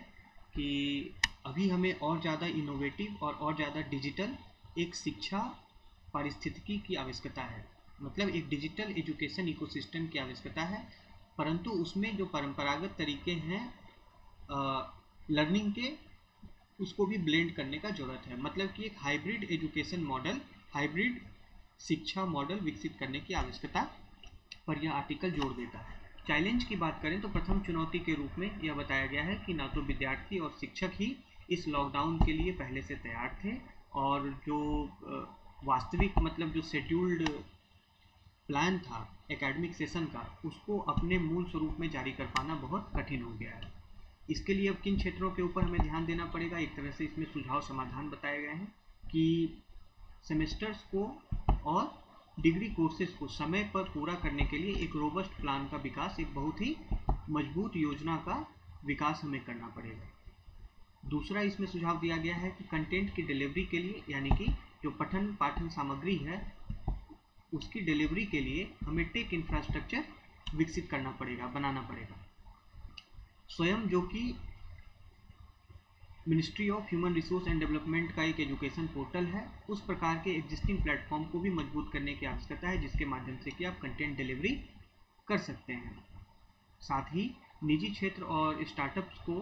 A: कि अभी हमें और ज़्यादा इनोवेटिव और और ज़्यादा डिजिटल एक शिक्षा पारिस्थितिकी की आवश्यकता है। मतलब एक डिजिटल एजुकेशन इकोसिस्टम की आवश्यकता है, परंतु उसमें जो परंपरागत तरीके हैं लर्निंग के उसको भी ब्लेंड करने का ज़रूरत है। मतलब कि एक हाइब्रिड एजुकेशन मॉडल हाइब्रिड शिक्षा मॉडल विकसित करने की आवश्यकता पर यह आर्टिकल जोड़ देता है। चैलेंज की बात करें तो प्रथम चुनौती के रूप में यह बताया गया है कि ना तो विद्यार्थी और शिक्षक ही इस लॉकडाउन के लिए पहले से तैयार थे और जो वास्तविक मतलब जो शेड्यूल्ड प्लान था एकेडमिक सेशन का, उसको अपने मूल स्वरूप में जारी कर पाना बहुत कठिन हो गया है। इसके लिए अब किन क्षेत्रों के ऊपर हमें ध्यान देना पड़ेगा? एक तरह से इसमें सुझाव समाधान बताए गए हैं कि सेमेस्टर्स को और डिग्री कोर्सेज को समय पर पूरा करने के लिए एक रोबस्ट प्लान का विकास, एक बहुत ही मज़बूत योजना का विकास हमें करना पड़ेगा। दूसरा इसमें सुझाव दिया गया है कि कंटेंट की डिलीवरी के लिए, यानी कि जो पठन पाठन सामग्री है, उसकी डिलीवरी के लिए हमें टेक इंफ्रास्ट्रक्चर विकसित करना पड़ेगा, बनाना पड़ेगा। स्वयं जो कि ministry of human resource and development का एक एजुकेशन पोर्टल है, उस प्रकार के एग्जिस्टिंग प्लेटफॉर्म को भी मज़बूत करने की आवश्यकता है, जिसके माध्यम से कि आप कंटेंट डिलीवरी कर सकते हैं। साथ ही निजी क्षेत्र और स्टार्टअप्स को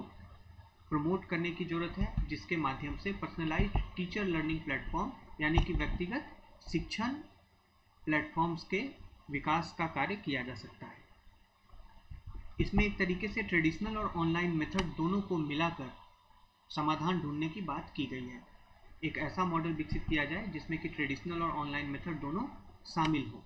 A: प्रमोट करने की ज़रूरत है, जिसके माध्यम से पर्सनलाइज टीचर लर्निंग प्लेटफॉर्म यानी कि व्यक्तिगत शिक्षण प्लेटफॉर्म्स के विकास का कार्य किया जा सकता है। इसमें एक तरीके से ट्रेडिशनल और ऑनलाइन मेथड दोनों को मिलाकर समाधान ढूँढने की बात की गई है। एक ऐसा मॉडल विकसित किया जाए जिसमें कि ट्रेडिशनल और ऑनलाइन मेथड दोनों शामिल हो।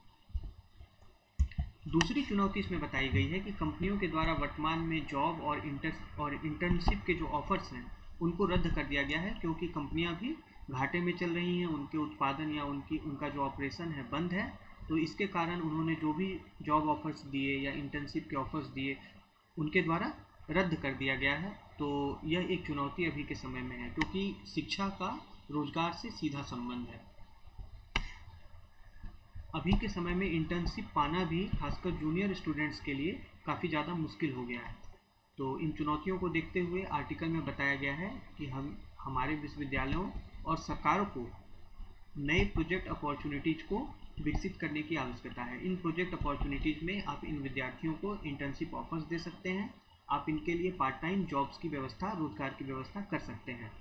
A: दूसरी चुनौती इसमें बताई गई है कि कंपनियों के द्वारा वर्तमान में जॉब और इंटर और इंटर्नशिप के जो ऑफर्स हैं, उनको रद्द कर दिया गया है क्योंकि कंपनियाँ भी घाटे में चल रही हैं, उनके उत्पादन या उनकी, उनका जो ऑपरेशन है, बंद है। तो इसके कारण उन्होंने जो भी जॉब ऑफर्स दिए या इंटर्नशिप के ऑफर्स दिए, उनके द्वारा रद्द कर दिया गया है। तो यह एक चुनौती अभी के समय में है, क्योंकि शिक्षा का रोज़गार से सीधा संबंध है। अभी के समय में इंटर्नशिप पाना भी, खासकर जूनियर स्टूडेंट्स के लिए, काफ़ी ज़्यादा मुश्किल हो गया है। तो इन चुनौतियों को देखते हुए आर्टिकल में बताया गया है कि हम, हमारे विश्वविद्यालयों और सरकारों को नए प्रोजेक्ट अपॉर्चुनिटीज़ को विकसित करने की आवश्यकता है। इन प्रोजेक्ट अपॉर्चुनिटीज़ में आप इन विद्यार्थियों को इंटर्नशिप ऑफर्स दे सकते हैं। आप इनके लिए पार्ट टाइम जॉब्स की व्यवस्था, रोज़गार की व्यवस्था कर सकते हैं।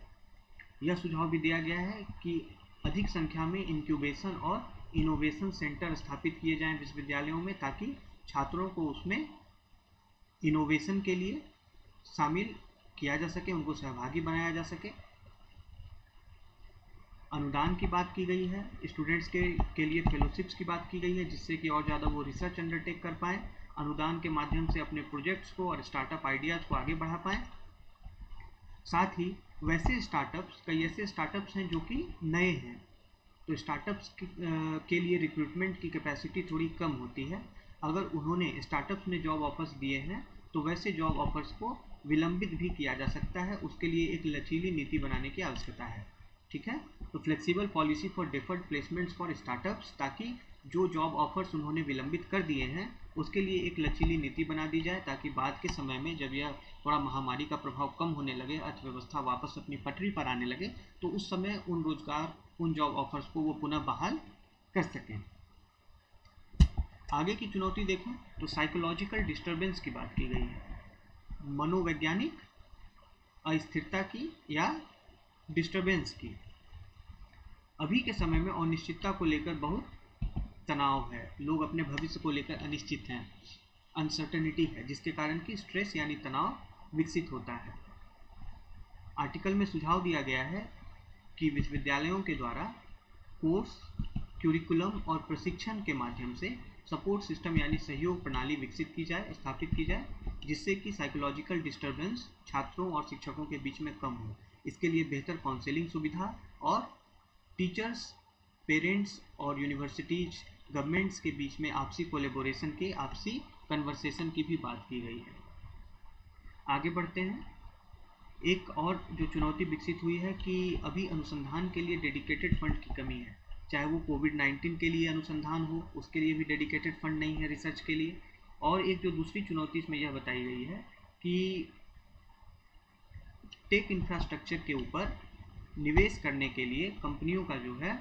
A: यह सुझाव भी दिया गया है कि अधिक संख्या में इंक्यूबेशन और इनोवेशन सेंटर स्थापित किए जाएँ विश्वविद्यालयों में ताकि छात्रों को उसमें इनोवेशन के लिए शामिल किया जा सके, उनको सहभागी बनाया जा सके। अनुदान की बात की गई है स्टूडेंट्स के के लिए फेलोशिप्स की बात की गई है, जिससे कि और ज़्यादा वो रिसर्च अंडरटेक कर पाएँ, अनुदान के माध्यम से अपने प्रोजेक्ट्स को और स्टार्टअप आइडियाज़ को आगे बढ़ा पाएँ। साथ ही वैसे स्टार्टअप्स कई ऐसे स्टार्टअप्स हैं जो कि नए हैं। तो स्टार्टअप्स के लिए रिक्रूटमेंट की कैपेसिटी थोड़ी कम होती है। अगर उन्होंने स्टार्टअप्स में जॉब ऑफर्स दिए हैं तो वैसे जॉब ऑफर्स को विलंबित भी किया जा सकता है। उसके लिए एक लचीली नीति बनाने की आवश्यकता है। ठीक है? तो flexible policy for deferred placements for startups ताकि जो जॉब ऑफर्स उन्होंने विलंबित कर दिए हैं, उसके लिए एक लचीली नीति बना दी जाए ताकि बाद के समय में जब यह थोड़ा महामारी का प्रभाव कम होने लगे, अर्थव्यवस्था वापस अपनी पटरी पर आने लगे तो उस समय उन रोज़गार, उन जॉब ऑफर्स को वो पुनः बहाल कर सकें। आगे की चुनौती देखें तो साइकोलॉजिकल डिस्टरबेंस की बात की गई है। मनोवैज्ञानिक अस्थिरता की या डिस्टरबेंस की। अभी के समय में अनिश्चितता को लेकर बहुत तनाव है। लोग अपने भविष्य को लेकर अनिश्चित हैं। अनसर्टनिटी है, जिसके कारण कि स्ट्रेस यानी तनाव विकसित होता है। आर्टिकल में सुझाव दिया गया है कि विश्वविद्यालयों के द्वारा कोर्स क्यूरिकुलम और प्रशिक्षण के माध्यम से सपोर्ट सिस्टम यानी सहयोग प्रणाली विकसित की जाए, स्थापित की जाए, जिससे कि साइकोलॉजिकल डिस्टर्बेंस छात्रों और शिक्षकों के बीच में कम हो। इसके लिए बेहतर काउंसलिंग सुविधा और टीचर्स पेरेंट्स और यूनिवर्सिटीज गवर्नमेंट्स के बीच में आपसी कोलेबोरेशन के आपसी कन्वर्सेशन की भी बात की गई है। आगे बढ़ते हैं। एक और जो चुनौती विकसित हुई है कि अभी अनुसंधान के लिए डेडिकेटेड फंड की कमी है। चाहे वो कोविड नाइन्टीन के लिए अनुसंधान हो, उसके लिए भी डेडिकेटेड फंड नहीं है रिसर्च के लिए। और एक जो दूसरी चुनौती इसमें यह बताई गई है कि टेक इंफ्रास्ट्रक्चर के ऊपर निवेश करने के लिए कंपनियों का जो है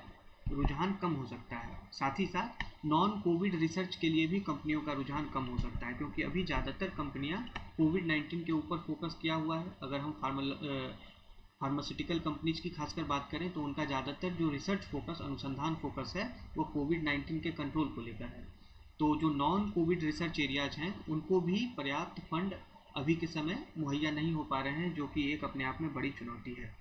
A: रुझान कम हो सकता है। साथ ही साथ नॉन कोविड रिसर्च के लिए भी कंपनियों का रुझान कम हो सकता है, क्योंकि अभी ज़्यादातर कंपनियाँ कोविड नाइन्टीन के ऊपर फोकस किया हुआ है। अगर हम फार्मल फार्मास्यूटिकल कंपनीज़ की खासकर बात करें तो उनका ज़्यादातर जो रिसर्च फोकस अनुसंधान फोकस है, वो कोविड नाइन्टीन के कंट्रोल को लेकर है। तो जो नॉन कोविड रिसर्च एरियाज़ हैं, उनको भी पर्याप्त फंड अभी के समय मुहैया नहीं हो पा रहे हैं, जो कि एक अपने आप में बड़ी चुनौती है।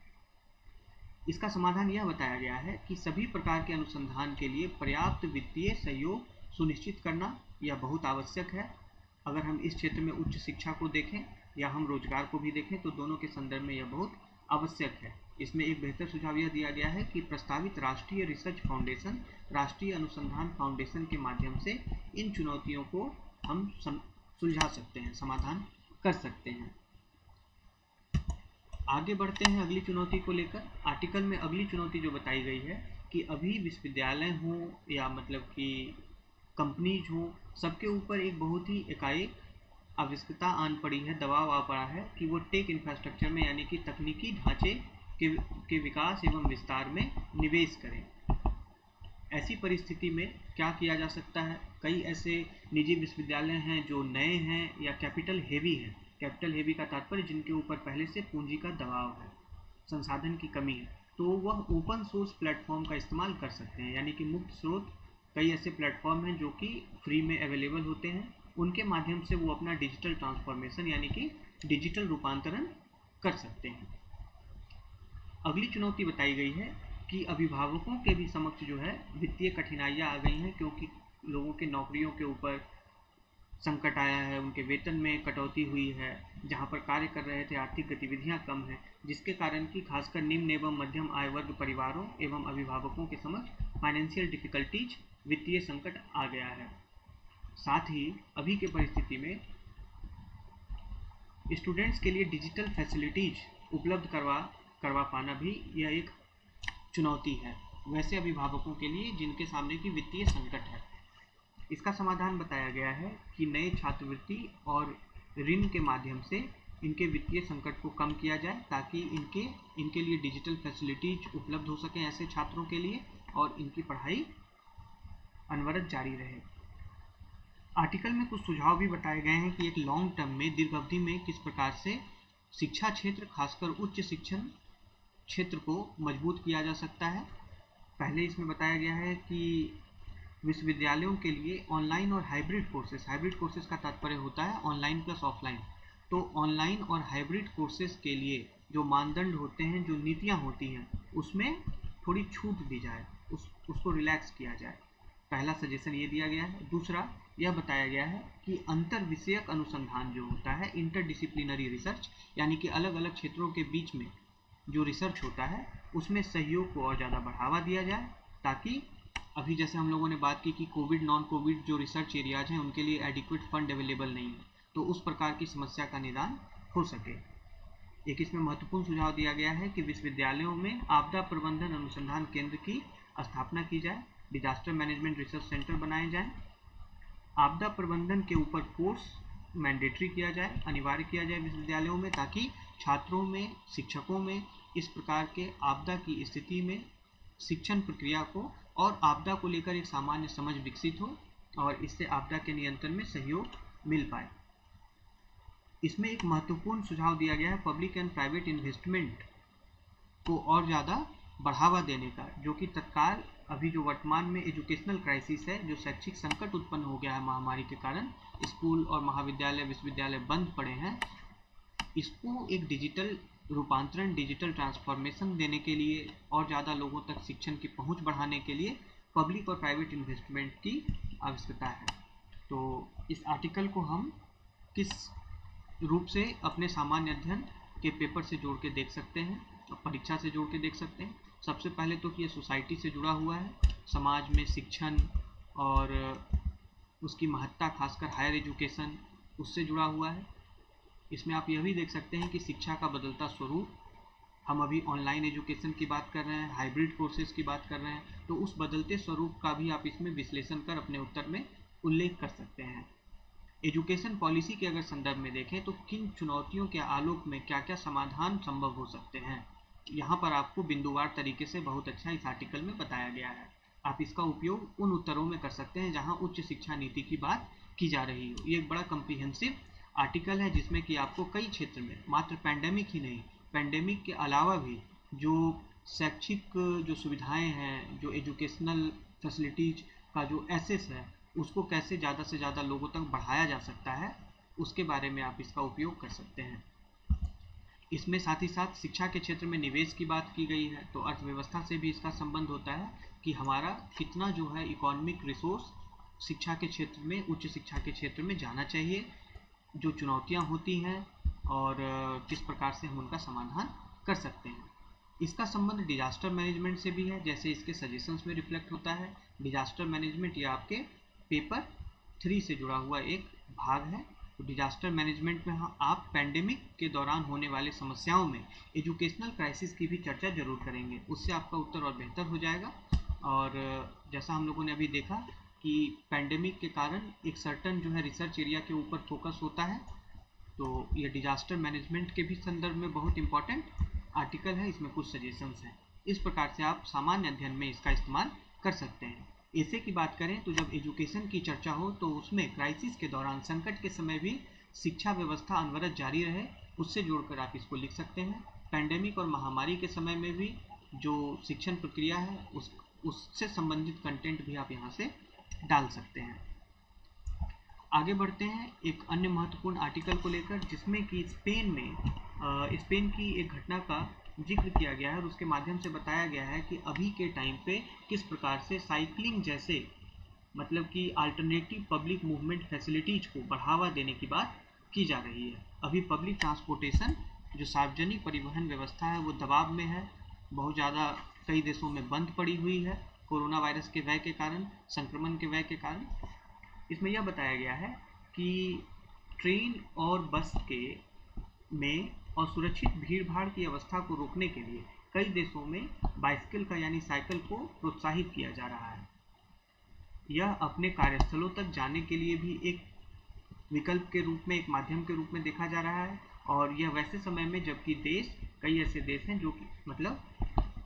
A: इसका समाधान यह बताया गया है कि सभी प्रकार के अनुसंधान के लिए पर्याप्त वित्तीय सहयोग सुनिश्चित करना यह बहुत आवश्यक है। अगर हम इस क्षेत्र में उच्च शिक्षा को देखें या हम रोज़गार को भी देखें तो दोनों के संदर्भ में यह बहुत आवश्यक है। इसमें एक बेहतर सुझाव यह दिया गया है कि प्रस्तावित राष्ट्रीय रिसर्च फाउंडेशन, राष्ट्रीय अनुसंधान फाउंडेशन के माध्यम से इन चुनौतियों को हम सुलझा सकते हैं। समाधान? कर सकते हैं। आगे बढ़ते हैं अगली चुनौती को लेकर। आर्टिकल में अगली चुनौती जो बताई गई है कि अभी विश्वविद्यालय हो या मतलब कि कंपनीज़ हो, सबके ऊपर एक बहुत ही एकाएक आवश्यकता आन पड़ी है, दबाव आ पड़ा है कि वो टेक इंफ्रास्ट्रक्चर में यानी कि तकनीकी ढांचे के के विकास एवं विस्तार में निवेश करें। ऐसी परिस्थिति में क्या किया जा सकता है? कई ऐसे निजी विश्वविद्यालय हैं जो नए हैं या कैपिटल हेवी हैं। कैपिटल हेवी का तात्पर्य जिनके ऊपर पहले से पूंजी का दबाव है, संसाधन की कमी है तो वह ओपन सोर्स प्लेटफॉर्म का इस्तेमाल कर सकते हैं। यानी कि मुक्त स्रोत, कई ऐसे प्लेटफॉर्म हैं जो कि फ्री में अवेलेबल होते हैं। उनके माध्यम से वो अपना डिजिटल ट्रांसफॉर्मेशन यानी कि डिजिटल रूपांतरण कर सकते हैं। अगली चुनौती बताई गई है कि अभिभावकों के भी समक्ष जो है वित्तीय कठिनाइयाँ आ गई हैं क्योंकि लोगों के नौकरियों के ऊपर संकट आया है, उनके वेतन में कटौती हुई है, जहाँ पर कार्य कर रहे थे, आर्थिक गतिविधियाँ कम हैं, जिसके कारण कि खासकर निम्न एवं मध्यम आय वर्ग परिवारों एवं अभिभावकों के समक्ष फाइनेंशियल डिफिकल्टीज वित्तीय संकट आ गया है। साथ ही, अभी के परिस्थिति में स्टूडेंट्स के लिए डिजिटल फैसिलिटीज़ उपलब्ध करवा करवा पाना भी यह एक चुनौती है। वैसे अभिभावकों के लिए जिनके सामने की वित्तीय संकट है। इसका समाधान बताया गया है कि नए छात्रवृत्ति और ऋण के माध्यम से इनके वित्तीय संकट को कम किया जाए ताकि इनके इनके लिए डिजिटल फैसिलिटीज़ उपलब्ध हो सकें ऐसे छात्रों के लिए और इनकी पढ़ाई अनवरत जारी रहे। आर्टिकल में कुछ सुझाव भी बताए गए हैं कि एक लॉन्ग टर्म में दीर्घ अवधि में किस प्रकार से शिक्षा क्षेत्र, खासकर उच्च शिक्षण क्षेत्र को मज़बूत किया जा सकता है। पहले इसमें बताया गया है कि विश्वविद्यालयों के लिए ऑनलाइन और हाइब्रिड कोर्सेज हाइब्रिड कोर्सेज का तात्पर्य होता है ऑनलाइन प्लस ऑफलाइन। तो ऑनलाइन और हाइब्रिड कोर्सेज के लिए जो मानदंड होते हैं, जो नीतियाँ होती हैं, उसमें थोड़ी छूट दी जाए, उस, उसको रिलैक्स किया जाए। पहला सजेशन ये दिया गया है। दूसरा, यह बताया गया है कि अंतर विषयक अनुसंधान जो होता है इंटरडिसिप्लिनरी रिसर्च यानी कि अलग अलग क्षेत्रों के बीच में जो रिसर्च होता है, उसमें सहयोग को और ज़्यादा बढ़ावा दिया जाए, ताकि अभी जैसे हम लोगों ने बात की कि कोविड नॉन कोविड जो रिसर्च एरियाज़ हैं, उनके लिए एडिक्वेट फंड अवेलेबल नहीं है। तो उस प्रकार की समस्या का निदान हो सके। एक इसमें महत्वपूर्ण सुझाव दिया गया है कि विश्वविद्यालयों में आपदा प्रबंधन अनुसंधान केंद्र की स्थापना की जाए डिजास्टर मैनेजमेंट रिसर्च सेंटर बनाए जाएँ, आपदा प्रबंधन के ऊपर कोर्स मैंडेटरी किया जाए, अनिवार्य किया जाए विश्वविद्यालयों में, ताकि छात्रों में, शिक्षकों में, इस प्रकार के आपदा की स्थिति में शिक्षण प्रक्रिया को और आपदा को लेकर एक सामान्य समझ विकसित हो और इससे आपदा के नियंत्रण में सहयोग मिल पाए। इसमें एक महत्वपूर्ण सुझाव दिया गया है पब्लिक एंड प्राइवेट इन्वेस्टमेंट को और ज़्यादा बढ़ावा देने का, जो कि तत्काल अभी जो वर्तमान में एजुकेशनल क्राइसिस है, जो शैक्षिक संकट उत्पन्न हो गया है, महामारी के कारण, स्कूल और महाविद्यालय, विश्वविद्यालय बंद पड़े हैं इसको एक डिजिटल रूपांतरण, डिजिटल ट्रांसफॉर्मेशन देने के लिए और ज़्यादा लोगों तक शिक्षण की पहुँच बढ़ाने के लिए पब्लिक और प्राइवेट इन्वेस्टमेंट की आवश्यकता है। तो इस आर्टिकल को हम किस रूप से अपने सामान्य अध्ययन के पेपर से जोड़ के देख सकते हैं परीक्षा से जोड़ के देख सकते हैं? सबसे पहले तो कि ये सोसाइटी से जुड़ा हुआ है। समाज में शिक्षण और उसकी महत्ता, खासकर हायर एजुकेशन उससे जुड़ा हुआ है। इसमें आप यह भी देख सकते हैं कि शिक्षा का बदलता स्वरूप, हम अभी ऑनलाइन एजुकेशन की बात कर रहे हैं हाइब्रिड कोर्सेज की बात कर रहे हैं तो उस बदलते स्वरूप का भी आप इसमें विश्लेषण कर अपने उत्तर में उल्लेख कर सकते हैं। एजुकेशन पॉलिसी के अगर संदर्भ में देखें तो किन चुनौतियों के आलोक में क्या क्या समाधान संभव हो सकते हैं? यहाँ पर आपको बिंदुवार तरीके से बहुत अच्छा इस आर्टिकल में बताया गया है। आप इसका उपयोग उन उत्तरों में कर सकते हैं जहाँ उच्च शिक्षा नीति की बात की जा रही हो। ये एक बड़ा कम्प्रीहेंसिव आर्टिकल है जिसमें कि आपको कई क्षेत्र में, मात्र पैंडेमिक ही नहीं पैंडेमिक के अलावा भी जो शैक्षिक, जो सुविधाएँ हैं, जो एजुकेशनल फैसिलिटीज़ का जो एसेस है, उसको कैसे ज़्यादा से ज़्यादा लोगों तक बढ़ाया जा सकता है, उसके बारे में आप इसका उपयोग कर सकते हैं। इसमें साथ ही साथ शिक्षा के क्षेत्र में निवेश की बात की गई है तो अर्थव्यवस्था से भी इसका संबंध होता है कि हमारा कितना जो है इकोनॉमिक रिसोर्स शिक्षा के क्षेत्र में, उच्च शिक्षा के क्षेत्र में जाना चाहिए जो चुनौतियाँ होती हैं और किस प्रकार से हम उनका समाधान कर सकते हैं। इसका संबंध डिजास्टर मैनेजमेंट से भी है, जैसे इसके सजेशंस में रिफ्लेक्ट होता है। डिजास्टर मैनेजमेंट ये आपके पेपर थ्री से जुड़ा हुआ एक भाग है। तो डिजास्टर मैनेजमेंट में आप पैंडेमिक के दौरान होने वाले समस्याओं में एजुकेशनल क्राइसिस की भी चर्चा ज़रूर करेंगे। उससे आपका उत्तर और बेहतर हो जाएगा। और जैसा हम लोगों ने अभी देखा कि पैंडेमिक के कारण एक सर्टन जो है रिसर्च एरिया के ऊपर फोकस होता है। तो ये डिजास्टर मैनेजमेंट के भी संदर्भ में बहुत इंपॉर्टेंट आर्टिकल है, इसमें कुछ सजेशंस हैं। इस प्रकार से आप सामान्य अध्ययन में इसका इस्तेमाल कर सकते हैं। ऐसे की बात करें तो जब एजुकेशन की चर्चा हो तो उसमें क्राइसिस के दौरान संकट के समय भी शिक्षा व्यवस्था अनवरत जारी रहे, उससे जोड़कर आप इसको लिख सकते हैं। पैंडेमिक और महामारी के समय में भी जो शिक्षण प्रक्रिया है, उस, उससे संबंधित कंटेंट भी आप यहाँ से डाल सकते हैं। आगे बढ़ते हैं एक अन्य महत्वपूर्ण आर्टिकल को लेकर, जिसमें कि स्पेन में स्पेन की एक घटना का ज़िक्र किया गया है और उसके माध्यम से बताया गया है कि अभी के टाइम पे किस प्रकार से साइकिलिंग जैसे मतलब कि अल्टरनेटिव पब्लिक मूवमेंट फैसिलिटीज़ को बढ़ावा देने की बात की जा रही है। अभी पब्लिक ट्रांसपोर्टेशन जो सार्वजनिक परिवहन व्यवस्था है, वो दबाव में है, बहुत ज़्यादा कई देशों में बंद पड़ी हुई है। कोरोना वायरस के व्यय के कारण, संक्रमण के व्यय के कारण। इसमें यह बताया गया है कि ट्रेन और बस के में और सुरक्षित भीड़ भाड़ की अवस्था को रोकने के लिए कई देशों में बाइसिकल का यानी साइकिल को प्रोत्साहित किया जा रहा है। यह अपने कार्यस्थलों तक जाने के लिए भी एक विकल्प के रूप में, एक माध्यम के रूप में देखा जा रहा है। और यह वैसे समय में, जबकि देश, कई ऐसे देश हैं जो कि मतलब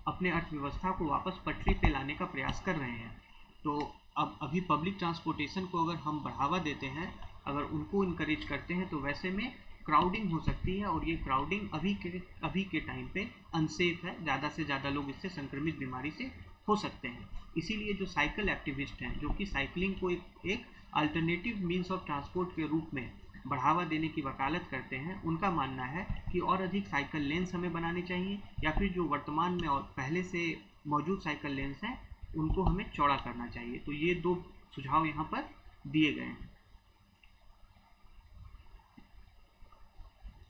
A: अपने अर्थव्यवस्था को वापस पटरी पे लाने का प्रयास कर रहे हैं। तो अब अभी पब्लिक ट्रांसपोर्टेशन को अगर हम बढ़ावा देते हैं अगर उनको इनक्रेज करते हैं तो वैसे में क्राउडिंग हो सकती है और ये क्राउडिंग अभी के अभी के टाइम पे अनसेफ है। ज़्यादा से ज़्यादा लोग इससे संक्रमित बीमारी से हो सकते हैं। इसीलिए जो साइकिल एक्टिविस्ट हैं जो कि साइकिलिंग को एक, एक अल्टरनेटिव मीन्स ऑफ़ ट्रांसपोर्ट के रूप में बढ़ावा देने की वकालत करते हैं, उनका मानना है कि और अधिक साइकिल लेंस हमें बनाने चाहिए, या फिर जो वर्तमान में और पहले से मौजूद साइकिल लेंस हैं, उनको हमें चौड़ा करना चाहिए। तो ये दो सुझाव यहाँ पर दिए गए हैं।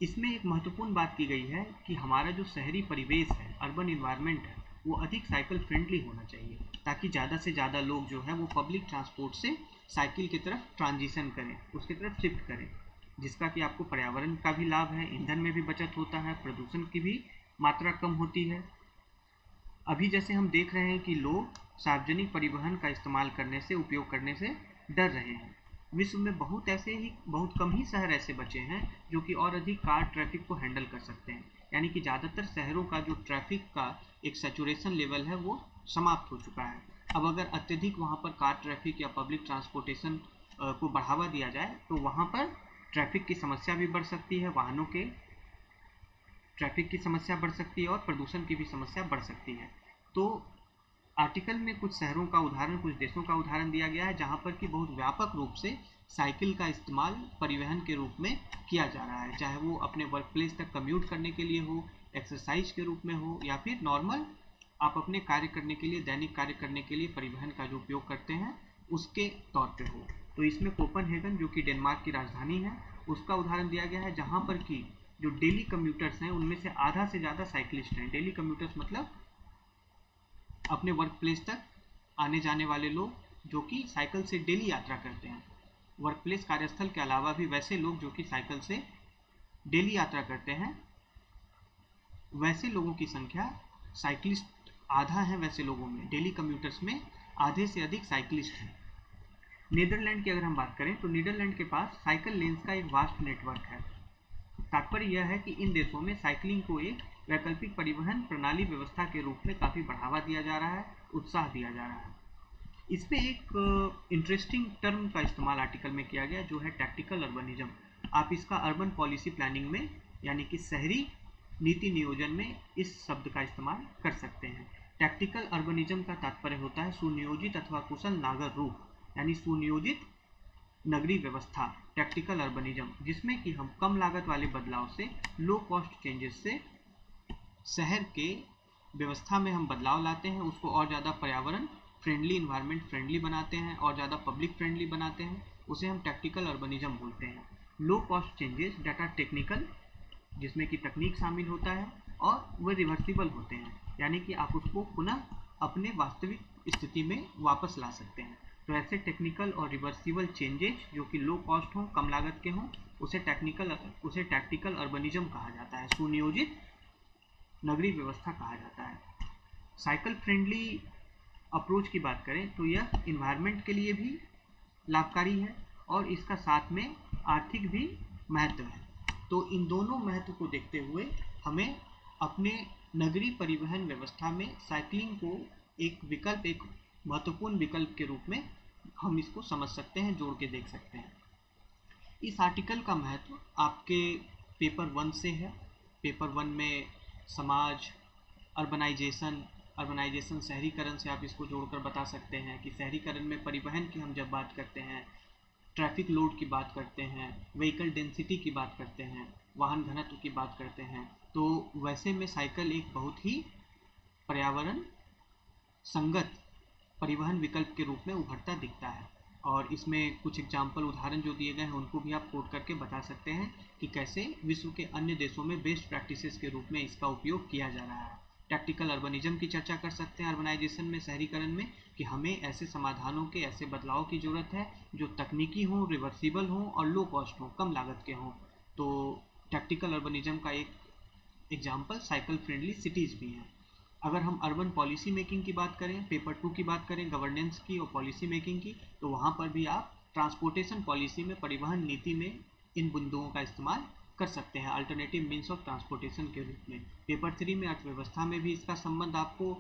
A: इसमें एक महत्वपूर्ण बात की गई है कि हमारा जो शहरी परिवेश है अर्बन इन्वायरमेंट है, वो अधिक साइकिल फ्रेंडली होना चाहिए, ताकि ज़्यादा से ज़्यादा लोग जो है, वो पब्लिक ट्रांसपोर्ट से साइकिल की तरफ़ ट्रांजिशन करें, उसकी तरफ़ शिफ्ट करें। जिसका कि आपको पर्यावरण का भी लाभ है, ईंधन में भी बचत होता है, प्रदूषण की भी मात्रा कम होती है। अभी जैसे हम देख रहे हैं कि लोग सार्वजनिक परिवहन का इस्तेमाल करने से, उपयोग करने से डर रहे हैं। विश्व में बहुत ऐसे ही, बहुत कम ही शहर ऐसे बचे हैं, जो कि और अधिक कार ट्रैफ़िक को हैंडल कर सकते हैं। यानी कि ज़्यादातर शहरों का जो ट्रैफ़िक का एक सेचुरेशन लेवल है, वो समाप्त हो चुका है। अब अगर अत्यधिक वहाँ पर कार ट्रैफ़िक या पब्लिक ट्रांसपोर्टेशन को बढ़ावा दिया जाए तो वहाँ पर ट्रैफ़िक की समस्या भी बढ़ सकती है, वाहनों के ट्रैफ़िक की समस्या बढ़ सकती है और प्रदूषण की भी समस्या बढ़ सकती है। तो आर्टिकल में कुछ शहरों का उदाहरण, कुछ देशों का उदाहरण दिया गया है, जहाँ पर कि बहुत व्यापक रूप से साइकिल का इस्तेमाल परिवहन के रूप में किया जा रहा है, चाहे वो अपने वर्क प्लेस तक कम्यूट करने के लिए हो एक्सरसाइज के रूप में हो, या फिर नॉर्मल आप अपने कार्य करने के लिए, दैनिक कार्य करने के लिए परिवहन का जो उपयोग करते हैं, उसके तौर पे हो। तो इसमें कोपनहेगन, जो कि डेनमार्क की राजधानी है, उसका उदाहरण दिया गया है, जहाँ पर कि जो डेली कम्यूटर्स हैं, उनमें से आधा से ज़्यादा साइकिलिस्ट हैं। डेली कम्यूटर्स मतलब अपने वर्क प्लेस तक आने जाने वाले लोग, जो कि साइकिल से डेली यात्रा करते हैं। वर्क प्लेस कार्यस्थल के अलावा भी वैसे लोग, जो कि साइकिल से डेली यात्रा करते हैं, वैसे लोगों की संख्या साइकिलिस्ट आधा है वैसे लोगों में। डेली कम्यूटर्स में आधे से अधिक साइकिलिस्ट हैं। नीदरलैंड की अगर हम बात करें तो नीदरलैंड के पास साइकिल लेन्स का एक वास्ट नेटवर्क है। तात्पर्य यह है कि इन देशों में साइकिलिंग को एक वैकल्पिक परिवहन प्रणाली व्यवस्था के रूप में काफ़ी बढ़ावा दिया जा रहा है, उत्साह दिया जा रहा है। इस पर एक इंटरेस्टिंग टर्म का इस्तेमाल आर्टिकल में किया गया, जो है टैक्टिकल अर्बनिज्म आप इसका अर्बन पॉलिसी प्लानिंग में, यानी कि शहरी नीति नियोजन में इस शब्द का इस्तेमाल कर सकते हैं। टैक्टिकल अर्बनिज्म का तात्पर्य होता है सुनियोजित अथवा कुशल नागर रूप। यानी सुनियोजित नगरीय व्यवस्था टैक्टिकल अर्बनिज्म जिसमें कि हम कम लागत वाले बदलाव से लो कॉस्ट चेंजेस से, शहर के व्यवस्था में हम बदलाव लाते हैं, उसको और ज़्यादा पर्यावरण फ्रेंडली इन्वायरमेंट फ्रेंडली बनाते हैं, और ज़्यादा पब्लिक फ्रेंडली बनाते हैं, उसे हम टैक्टिकल अर्बनिज्म बोलते हैं। Low cost changes data technical जिसमें कि तकनीक शामिल होता है, और वे रिवर्सिबल होते हैं, यानी कि आप उसको पुनः अपने वास्तविक स्थिति में वापस ला सकते हैं। तो ऐसे टेक्निकल और रिवर्सिबल चेंजेस जो कि लो कॉस्ट हों, कम लागत के हों, उसे टेक्निकल उसे टैक्टिकल अर्बनिज्म कहा जाता है। सुनियोजित नगरीय व्यवस्था कहा जाता है। साइकिल फ्रेंडली अप्रोच की बात करें तो यह इन्वायरमेंट के लिए भी लाभकारी है और इसका साथ में आर्थिक भी महत्व है। तो इन दोनों महत्व को देखते हुए हमें अपने नगरीय परिवहन व्यवस्था में साइकिलिंग को एक विकल्प, एक महत्वपूर्ण विकल्प के रूप में हम इसको समझ सकते हैं, जोड़ के देख सकते हैं। इस आर्टिकल का महत्व आपके पेपर वन से है। पेपर वन में समाज अर्बनाइजेशन अर्बनाइजेशन शहरीकरण से आप इसको जोड़कर बता सकते हैं कि शहरीकरण में परिवहन की हम जब बात करते हैं ट्रैफ़िक लोड की बात करते हैं व्हीकल डेंसिटी की बात करते हैं, वाहन घनत्व की बात करते हैं तो वैसे में साइकिल एक बहुत ही पर्यावरण संगत परिवहन विकल्प के रूप में उभरता दिखता है। और इसमें कुछ एग्ज़ाम्पल उदाहरण जो दिए गए हैं, उनको भी आप कोट करके बता सकते हैं कि कैसे विश्व के अन्य देशों में बेस्ट प्रैक्टिसेस के रूप में इसका उपयोग किया जा रहा है। टैक्टिकल अर्बनिज्म की चर्चा कर सकते हैं अर्बनाइजेशन में, शहरीकरण में, कि हमें ऐसे समाधानों के, ऐसे बदलाव की ज़रूरत है जो तकनीकी हों रिवर्सिबल हों और लो कॉस्ट हों, कम लागत के हों। तो टैक्टिकल अर्बनिज्म का एक एग्ज़ाम्पल साइकिल फ्रेंडली सिटीज़ भी हैं। अगर हम अर्बन पॉलिसी मेकिंग की बात करें पेपर टू की बात करें गवर्नेंस की और पॉलिसी मेकिंग की तो वहाँ पर भी आप ट्रांसपोर्टेशन पॉलिसी में, परिवहन नीति में इन बिंदुओं का इस्तेमाल कर सकते हैं अल्टरनेटिव मीन्स ऑफ़ ट्रांसपोर्टेशन के रूप में। पेपर थ्री में अर्थव्यवस्था में भी इसका संबंध आपको